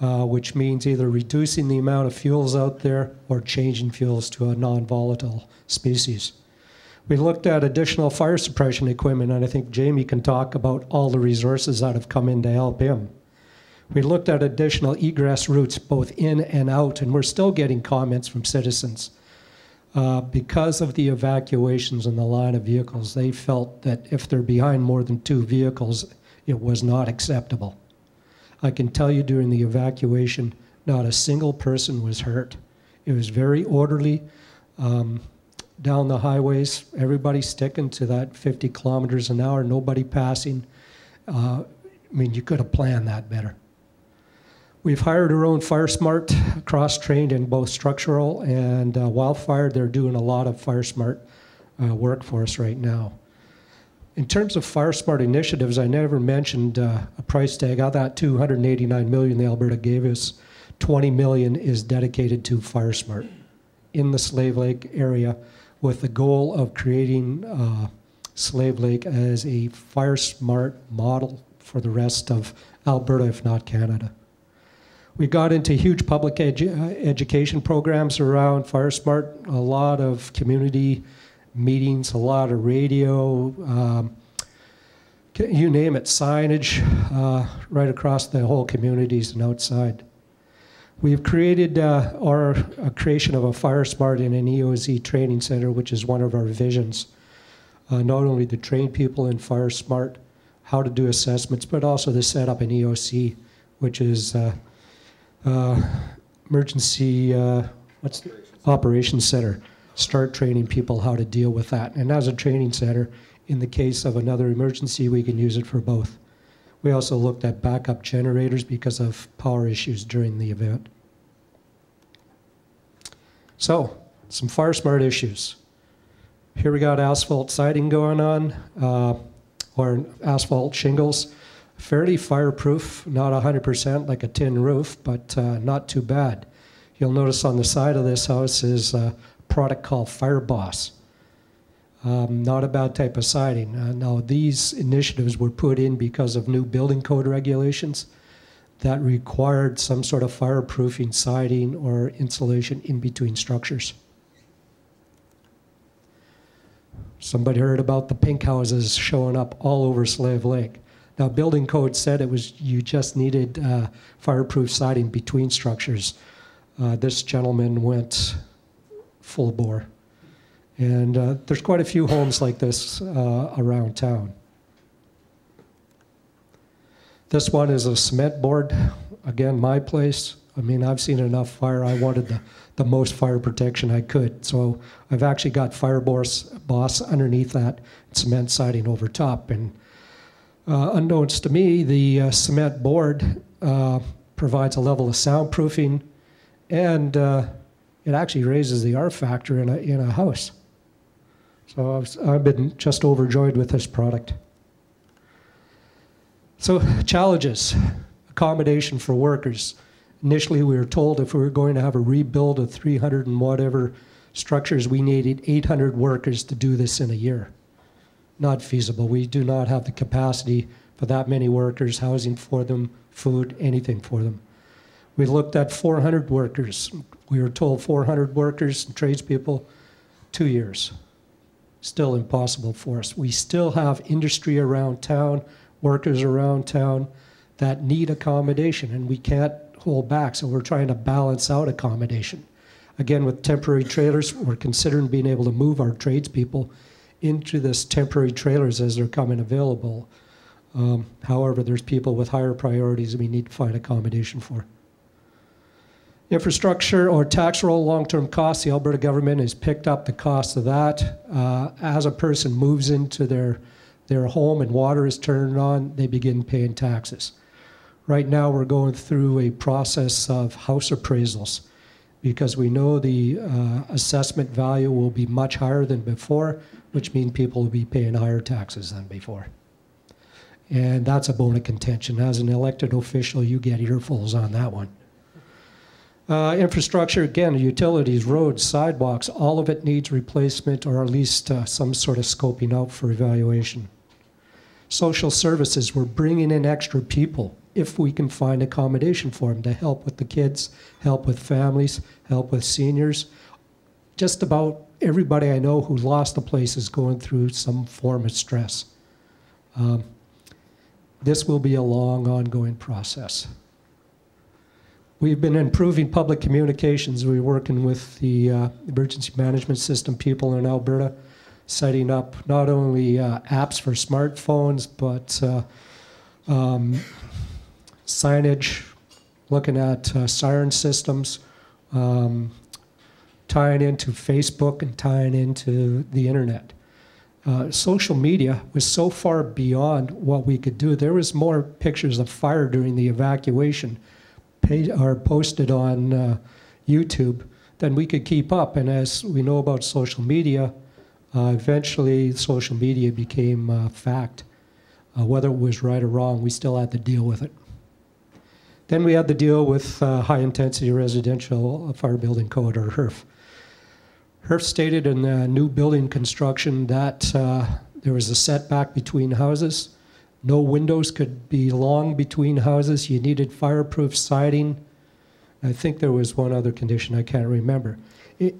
uh, which means either reducing the amount of fuels out there or changing fuels to a non volatile species. We looked at additional fire suppression equipment, and I think Jamie can talk about all the resources that have come in to help him. We looked at additional egress routes both in and out, and we're still getting comments from citizens. Uh, because of the evacuations in the line of vehicles, they felt that if they're behind more than two vehicles, it was not acceptable. I can tell you during the evacuation, not a single person was hurt. It was very orderly. Um, down the highways, everybody sticking to that 50 kilometers an hour, nobody passing. Uh, I mean, you could have planned that better. We've hired our own Fire Smart, cross trained in both structural and uh, wildfire. They're doing a lot of Fire Smart uh, work for us right now. In terms of Fire Smart initiatives, I never mentioned uh, a price tag. Out Of that 289 million the Alberta gave us, 20 million is dedicated to Fire Smart in the Slave Lake area with the goal of creating uh, Slave Lake as a fire smart model for the rest of Alberta, if not Canada. We got into huge public edu- uh, education programs around Fire Smart, a lot of community meetings, a lot of radio, um, you name it, signage uh, right across the whole communities and outside. We've created uh, our creation of a Fire Smart and an EOC training center, which is one of our visions. Uh, not only to train people in Fire Smart, how to do assessments, but also to set up an EOC, which is uh, uh emergency uh, what's the, operations center. Start training people how to deal with that. And as a training center, in the case of another emergency, we can use it for both. We also looked at backup generators because of power issues during the event. So, some fire smart issues. Here we got asphalt siding going on, uh, or asphalt shingles. Fairly fireproof, not 100% like a tin roof, but uh, not too bad. You'll notice on the side of this house is a product called Fireboss. Um, not a bad type of siding. Uh, now, these initiatives were put in because of new building code regulations that required some sort of fireproofing siding or insulation in between structures. Somebody heard about the pink houses showing up all over Slave Lake. Now, building code said it was you just needed uh, fireproof siding between structures. Uh, this gentleman went full bore. And uh, there's quite a few homes like this uh, around town. This one is a cement board. Again, my place. I mean, I've seen enough fire. I wanted the, the most fire protection I could. So I've actually got fire boss, boss underneath that cement siding over top. And uh, to me, the uh, cement board uh, provides a level of soundproofing and uh, it actually raises the R factor in a, in a house. So I've, I've been just overjoyed with this product. So, challenges accommodation for workers. Initially, we were told if we were going to have a rebuild of 300 and whatever structures, we needed 800 workers to do this in a year. Not feasible. We do not have the capacity for that many workers, housing for them, food, anything for them. We looked at 400 workers. We were told 400 workers and tradespeople, two years still impossible for us. We still have industry around town, workers around town that need accommodation, and we can't hold back. So we're trying to balance out accommodation. Again, with temporary trailers, we're considering being able to move our tradespeople into this temporary trailers as they're coming available. Um, however, there's people with higher priorities we need to find accommodation for. Infrastructure or tax roll long-term costs, the Alberta government has picked up the cost of that. Uh, as a person moves into their, their home and water is turned on, they begin paying taxes. Right now, we're going through a process of house appraisals because we know the uh, assessment value will be much higher than before, which means people will be paying higher taxes than before. And that's a bone of contention. As an elected official, you get earfuls on that one. Uh, infrastructure, again, utilities, roads, sidewalks, all of it needs replacement or at least uh, some sort of scoping out for evaluation. Social services, we're bringing in extra people if we can find accommodation for them to help with the kids, help with families, help with seniors. Just about everybody I know who lost a place is going through some form of stress. Um, this will be a long, ongoing process. We've been improving public communications. We're working with the uh, emergency management system people in Alberta, setting up not only uh, apps for smartphones, but uh, um, signage, looking at uh, siren systems, um, tying into Facebook and tying into the internet. Uh, social media was so far beyond what we could do. There was more pictures of fire during the evacuation are posted on uh, YouTube then we could keep up. And as we know about social media, uh, eventually social media became uh, fact. Uh, whether it was right or wrong, we still had to deal with it. Then we had to deal with uh, high intensity residential fire building code or HIRF. HIRF stated in the new building construction that there was a setback between houses no windows could be long between houses. You needed fireproof siding. I think there was one other condition I can't remember. It,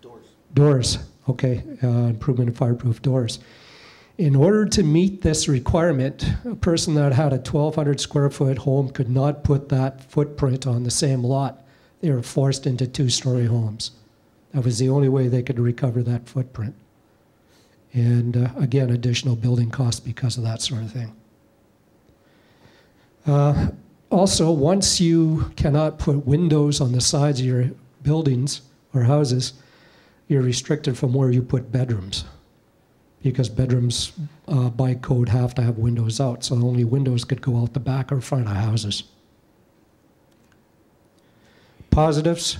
Doors. doors, okay, uh, improvement of fireproof doors. In order to meet this requirement, a person that had a 1,200 square foot home could not put that footprint on the same lot. They were forced into two story homes. That was the only way they could recover that footprint and uh, again, additional building costs because of that sort of thing. Uh, also, once you cannot put windows on the sides of your buildings or houses, you're restricted from where you put bedrooms because bedrooms uh, by code have to have windows out, so only windows could go out the back or front of houses. Positives,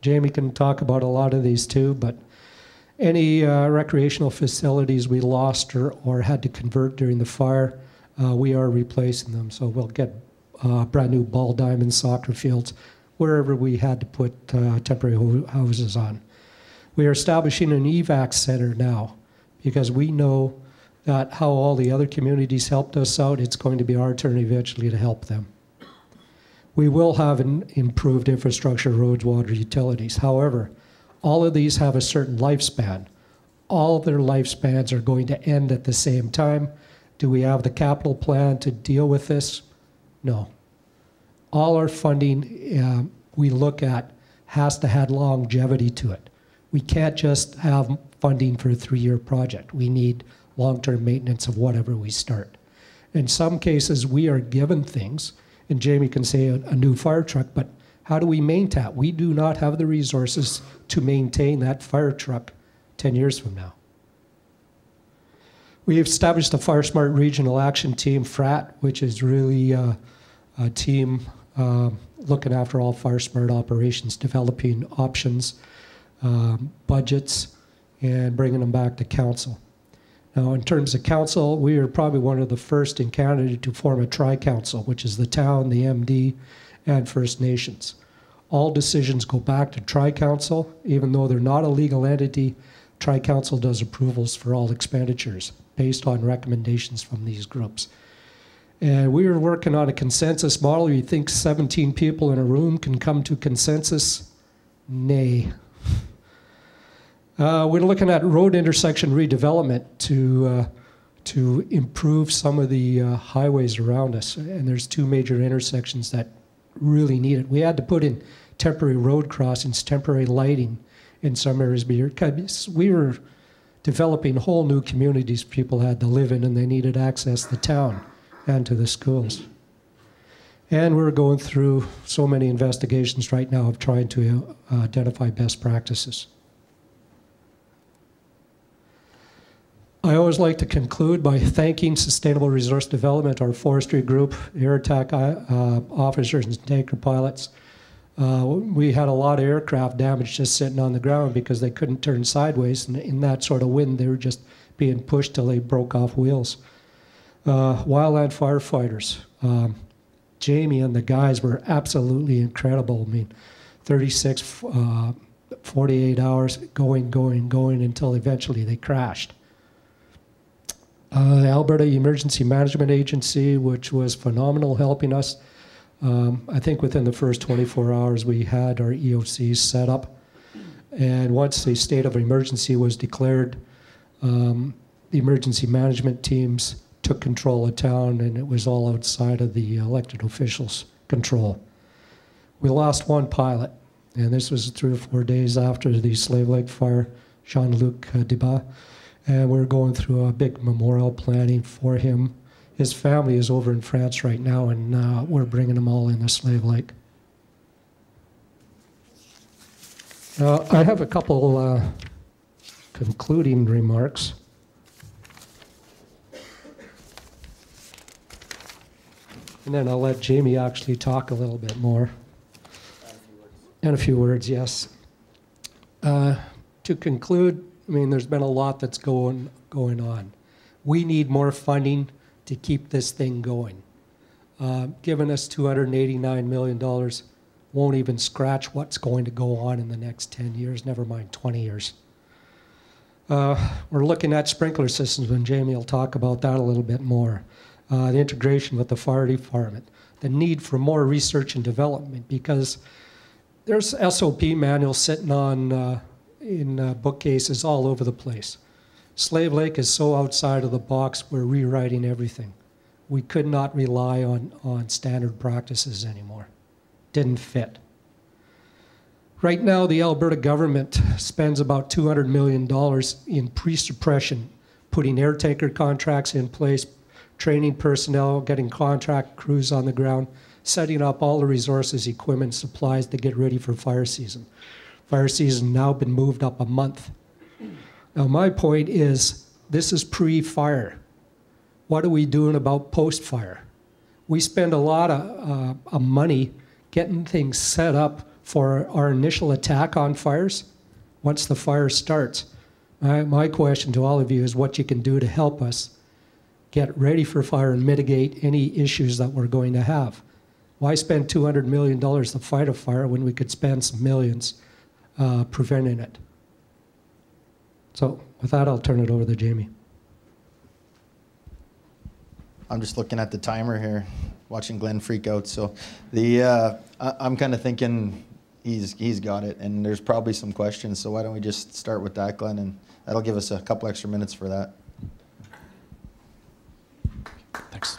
Jamie can talk about a lot of these too, but any uh, recreational facilities we lost or, or had to convert during the fire, uh, we are replacing them. So we'll get uh, brand new ball diamond soccer fields wherever we had to put uh, temporary ho- houses on. We are establishing an evac center now because we know that how all the other communities helped us out, it's going to be our turn eventually to help them. We will have an improved infrastructure, roads, water, utilities. However, all of these have a certain lifespan. All their lifespans are going to end at the same time. Do we have the capital plan to deal with this? No. All our funding uh, we look at has to have longevity to it. We can't just have funding for a three year project. We need long term maintenance of whatever we start. In some cases, we are given things, and Jamie can say a, a new fire truck, but how do we maintain that? We do not have the resources to maintain that fire truck 10 years from now. We have established the Fire Smart Regional Action Team, FRAT, which is really uh, a team uh, looking after all Fire Smart operations, developing options, um, budgets, and bringing them back to council. Now, in terms of council, we are probably one of the first in Canada to form a tri council, which is the town, the MD, and First Nations. All decisions go back to Tri-Council, even though they're not a legal entity. Tri-Council does approvals for all expenditures based on recommendations from these groups. And we are working on a consensus model. You think 17 people in a room can come to consensus? Nay. Uh, we're looking at road intersection redevelopment to uh, to improve some of the uh, highways around us. And there's two major intersections that really needed. We had to put in temporary road crossings, temporary lighting in some areas because we were developing whole new communities people had to live in, and they needed access to town and to the schools. And we're going through so many investigations right now of trying to uh, identify best practices. I always like to conclude by thanking Sustainable Resource Development, our forestry group, air attack uh, officers and tanker pilots. Uh, we had a lot of aircraft damage just sitting on the ground because they couldn't turn sideways, and in that sort of wind, they were just being pushed till they broke off wheels. Uh, wildland firefighters, um, Jamie and the guys were absolutely incredible. I mean, 36, uh, 48 hours going, going, going until eventually they crashed. Uh, Alberta Emergency Management Agency, which was phenomenal helping us. Um, I think within the first 24 hours, we had our EOCs set up. And once the state of emergency was declared, um, the emergency management teams took control of town, and it was all outside of the elected officials' control. We lost one pilot, and this was three or four days after the Slave Lake fire, Jean Luc Deba and we're going through a big memorial planning for him. His family is over in France right now, and uh, we're bringing them all in the Slave Lake. Uh, I have a couple uh, concluding remarks. And then I'll let Jamie actually talk a little bit more. And a few words, yes. Uh, to conclude, I mean, there's been a lot that's going going on. We need more funding to keep this thing going. Uh, giving us $289 million won't even scratch what's going to go on in the next 10 years, never mind 20 years. Uh, we're looking at sprinkler systems, and Jamie will talk about that a little bit more. Uh, the integration with the fire department, the need for more research and development, because there's SOP manuals sitting on uh, in uh, bookcases all over the place. Slave Lake is so outside of the box, we're rewriting everything. We could not rely on, on standard practices anymore. Didn't fit. Right now, the Alberta government spends about $200 million in pre suppression, putting air tanker contracts in place, training personnel, getting contract crews on the ground, setting up all the resources, equipment, supplies to get ready for fire season. Fire season now been moved up a month. Now, my point is this is pre fire. What are we doing about post fire? We spend a lot of, uh, of money getting things set up for our initial attack on fires once the fire starts. my question to all of you is what you can do to help us get ready for fire and mitigate any issues that we're going to have. Why spend $200 million to fight a fire when we could spend some millions uh, preventing it. So with that, I'll turn it over to Jamie. I'm just looking at the timer here, watching Glenn freak out. So the uh, I, am kind of thinking he's he's got it, and there's probably some questions. So why don't we just start with that, Glenn, and that'll give us a couple extra minutes for that. Thanks.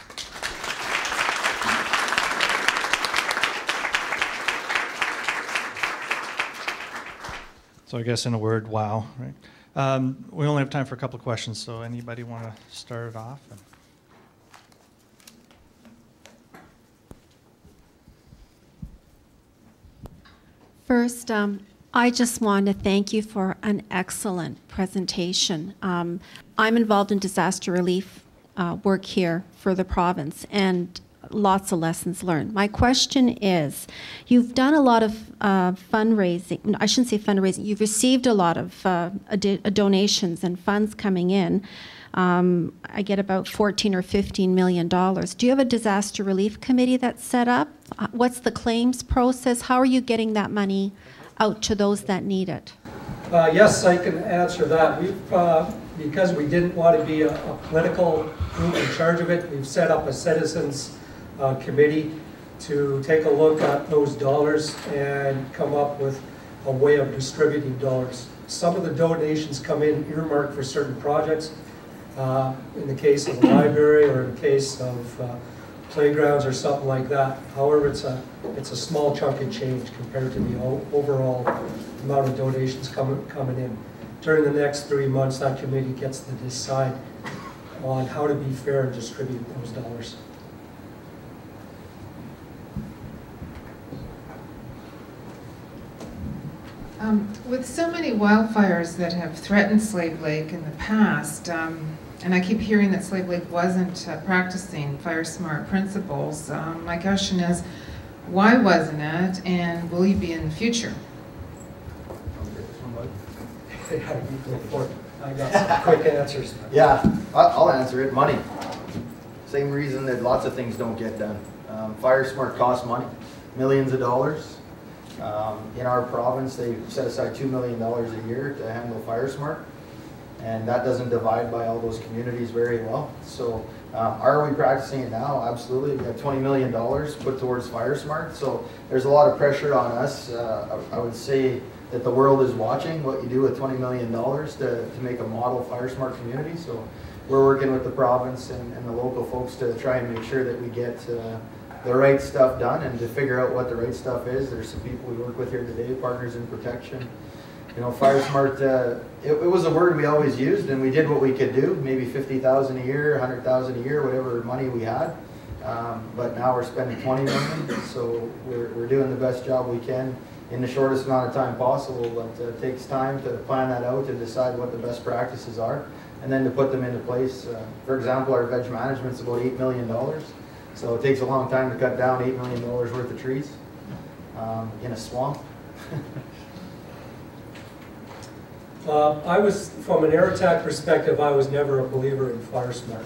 So I guess in a word, wow, right? Um, we only have time for a couple of questions, so anybody want to start it off? First, um, I just want to thank you for an excellent presentation. Um, I'm involved in disaster relief uh, work here for the province, and lots of lessons learned. My question is, you've done a lot of uh, fundraising, I shouldn't say fundraising, you've received a lot of uh, donations and funds coming in. Um, I get about 14 or 15 million dollars. Do you have a disaster relief committee that's set up? Uh, what's the claims process? How are you getting that money out to those that need it? Uh, yes, I can answer that. We've, uh, because we didn't want to be a, a political group in charge of it, we've set up a citizens uh, committee to take a look at those dollars and come up with a way of distributing dollars. Some of the donations come in earmarked for certain projects. Uh, in the case of a library or in the case of uh, playgrounds or something like that. However, it's a it's a small chunk of change compared to the overall amount of donations coming coming in. during the next three months, that committee gets to decide on how to be fair and distribute those dollars. Um, With so many wildfires that have threatened Slave Lake in the past, um, and I keep hearing that Slave Lake wasn't uh, practicing fire smart principles, um, my question is, why wasn't it, and will you be in the future? I got some quick answers. Yeah, I'll answer it. Money. Same reason that lots of things don't get done. Um, Fire Smart costs money, millions of dollars. Um, In our province, they set aside $2 million a year to handle Fire Smart. And that doesn't divide by all those communities very well. So um, are we practicing it now? Absolutely. We got $20 million put towards Fire Smart. So there's a lot of pressure on us. Uh, I would say that the world is watching what you do with $20 million to, to make a model fire smart community. So we're working with the province and, and the local folks to try and make sure that we get uh, the right stuff done and to figure out what the right stuff is. There's some people we work with here today, Partners in Protection. You know, fire smart, uh, it, it was a word we always used and we did what we could do, maybe 50,000 a year, 100,000 a year, whatever money we had. Um, but now we're spending 20 million, so we're, we're doing the best job we can in the shortest amount of time possible, but uh, it takes time to plan that out and decide what the best practices are, and then to put them into place. Uh, For example, our veg management's about eight million dollars, so it takes a long time to cut down eight million dollars worth of trees um, in a swamp. Uh, I was, from an air attack perspective, I was never a believer in fire smart.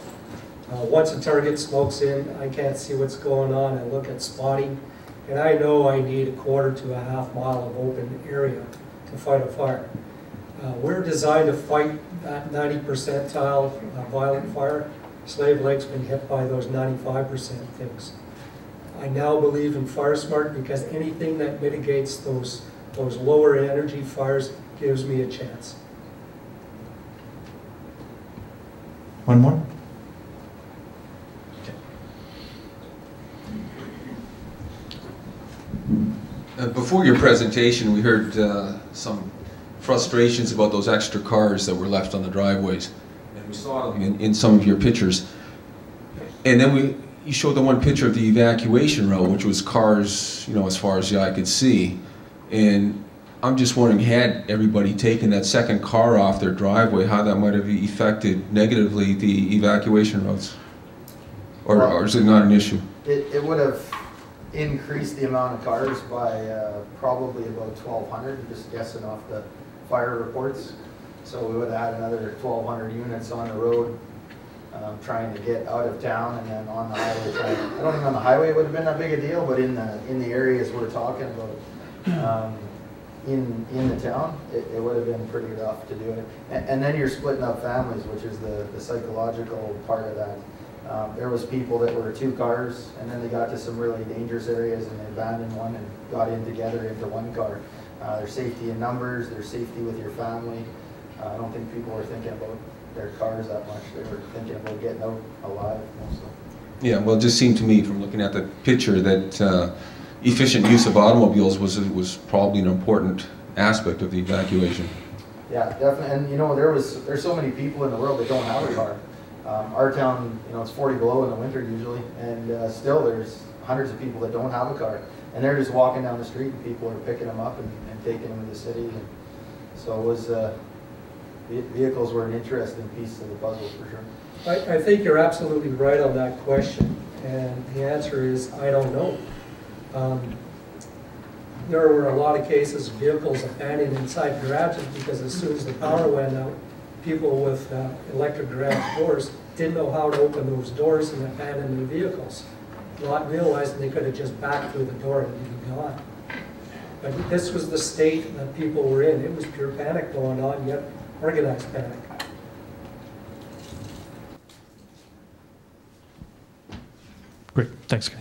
Uh, Once a target smokes in, I can't see what's going on, I look at spotting, and I know I need a quarter to a half mile of open area to fight a fire. Uh, We're designed to fight that 90 percentile uh, violent fire. Slave Lake's been hit by those 95 percent things. I now believe in fire smart because anything that mitigates those, those lower energy fires gives me a chance. One more? Uh, Before your presentation, we heard uh, some frustrations about those extra cars that were left on the driveways. And we saw them in, in some of your pictures. And then we, you showed the one picture of the evacuation route, which was cars, you know, as far as the eye could see. And I'm just wondering, had everybody taken that second car off their driveway, how that might have affected negatively the evacuation routes? Or, or is it not an issue? It, it would have increased the amount of cars by uh, probably about twelve hundred, just guessing off the fire reports. So we would have had another twelve hundred units on the road, um, trying to get out of town and then on the highway trying, I don't think on the highway it would have been that big a deal, but in the, in the areas we're talking about, um, in, in the town, it, it would have been pretty rough to do it. And, and then you're splitting up families, which is the, the psychological part of that. Um, there was people that were two cars, and then they got to some really dangerous areas and they abandoned one and got in together into one car. Uh, there's safety in numbers, their safety with your family. I don't think people were thinking about their cars that much. They were thinking about getting out alive mostly. Yeah, well, it just seemed to me from looking at the picture that uh, efficient use of automobiles was, was probably an important aspect of the evacuation. Yeah, definitely. And you know, there was there's so many people in the world that don't have a car. Um, our town, you know, it's 40 below in the winter usually, and uh, still there's hundreds of people that don't have a car, and they're just walking down the street, and people are picking them up and, and taking them to the city. And so it was uh, vehicles were an interesting piece of the puzzle for sure. I, I think you're absolutely right on that question, and the answer is, I don't know. Um, There were a lot of cases, of vehicles abandoned inside garages because as soon as the power went out, people with uh, electric garage doors didn't know how to open those doors and abandoned their vehicles. Not realizing they could have just backed through the door and been gone. But this was the state that people were in. It was pure panic going on, yet organized panic. Great, thanks, guys.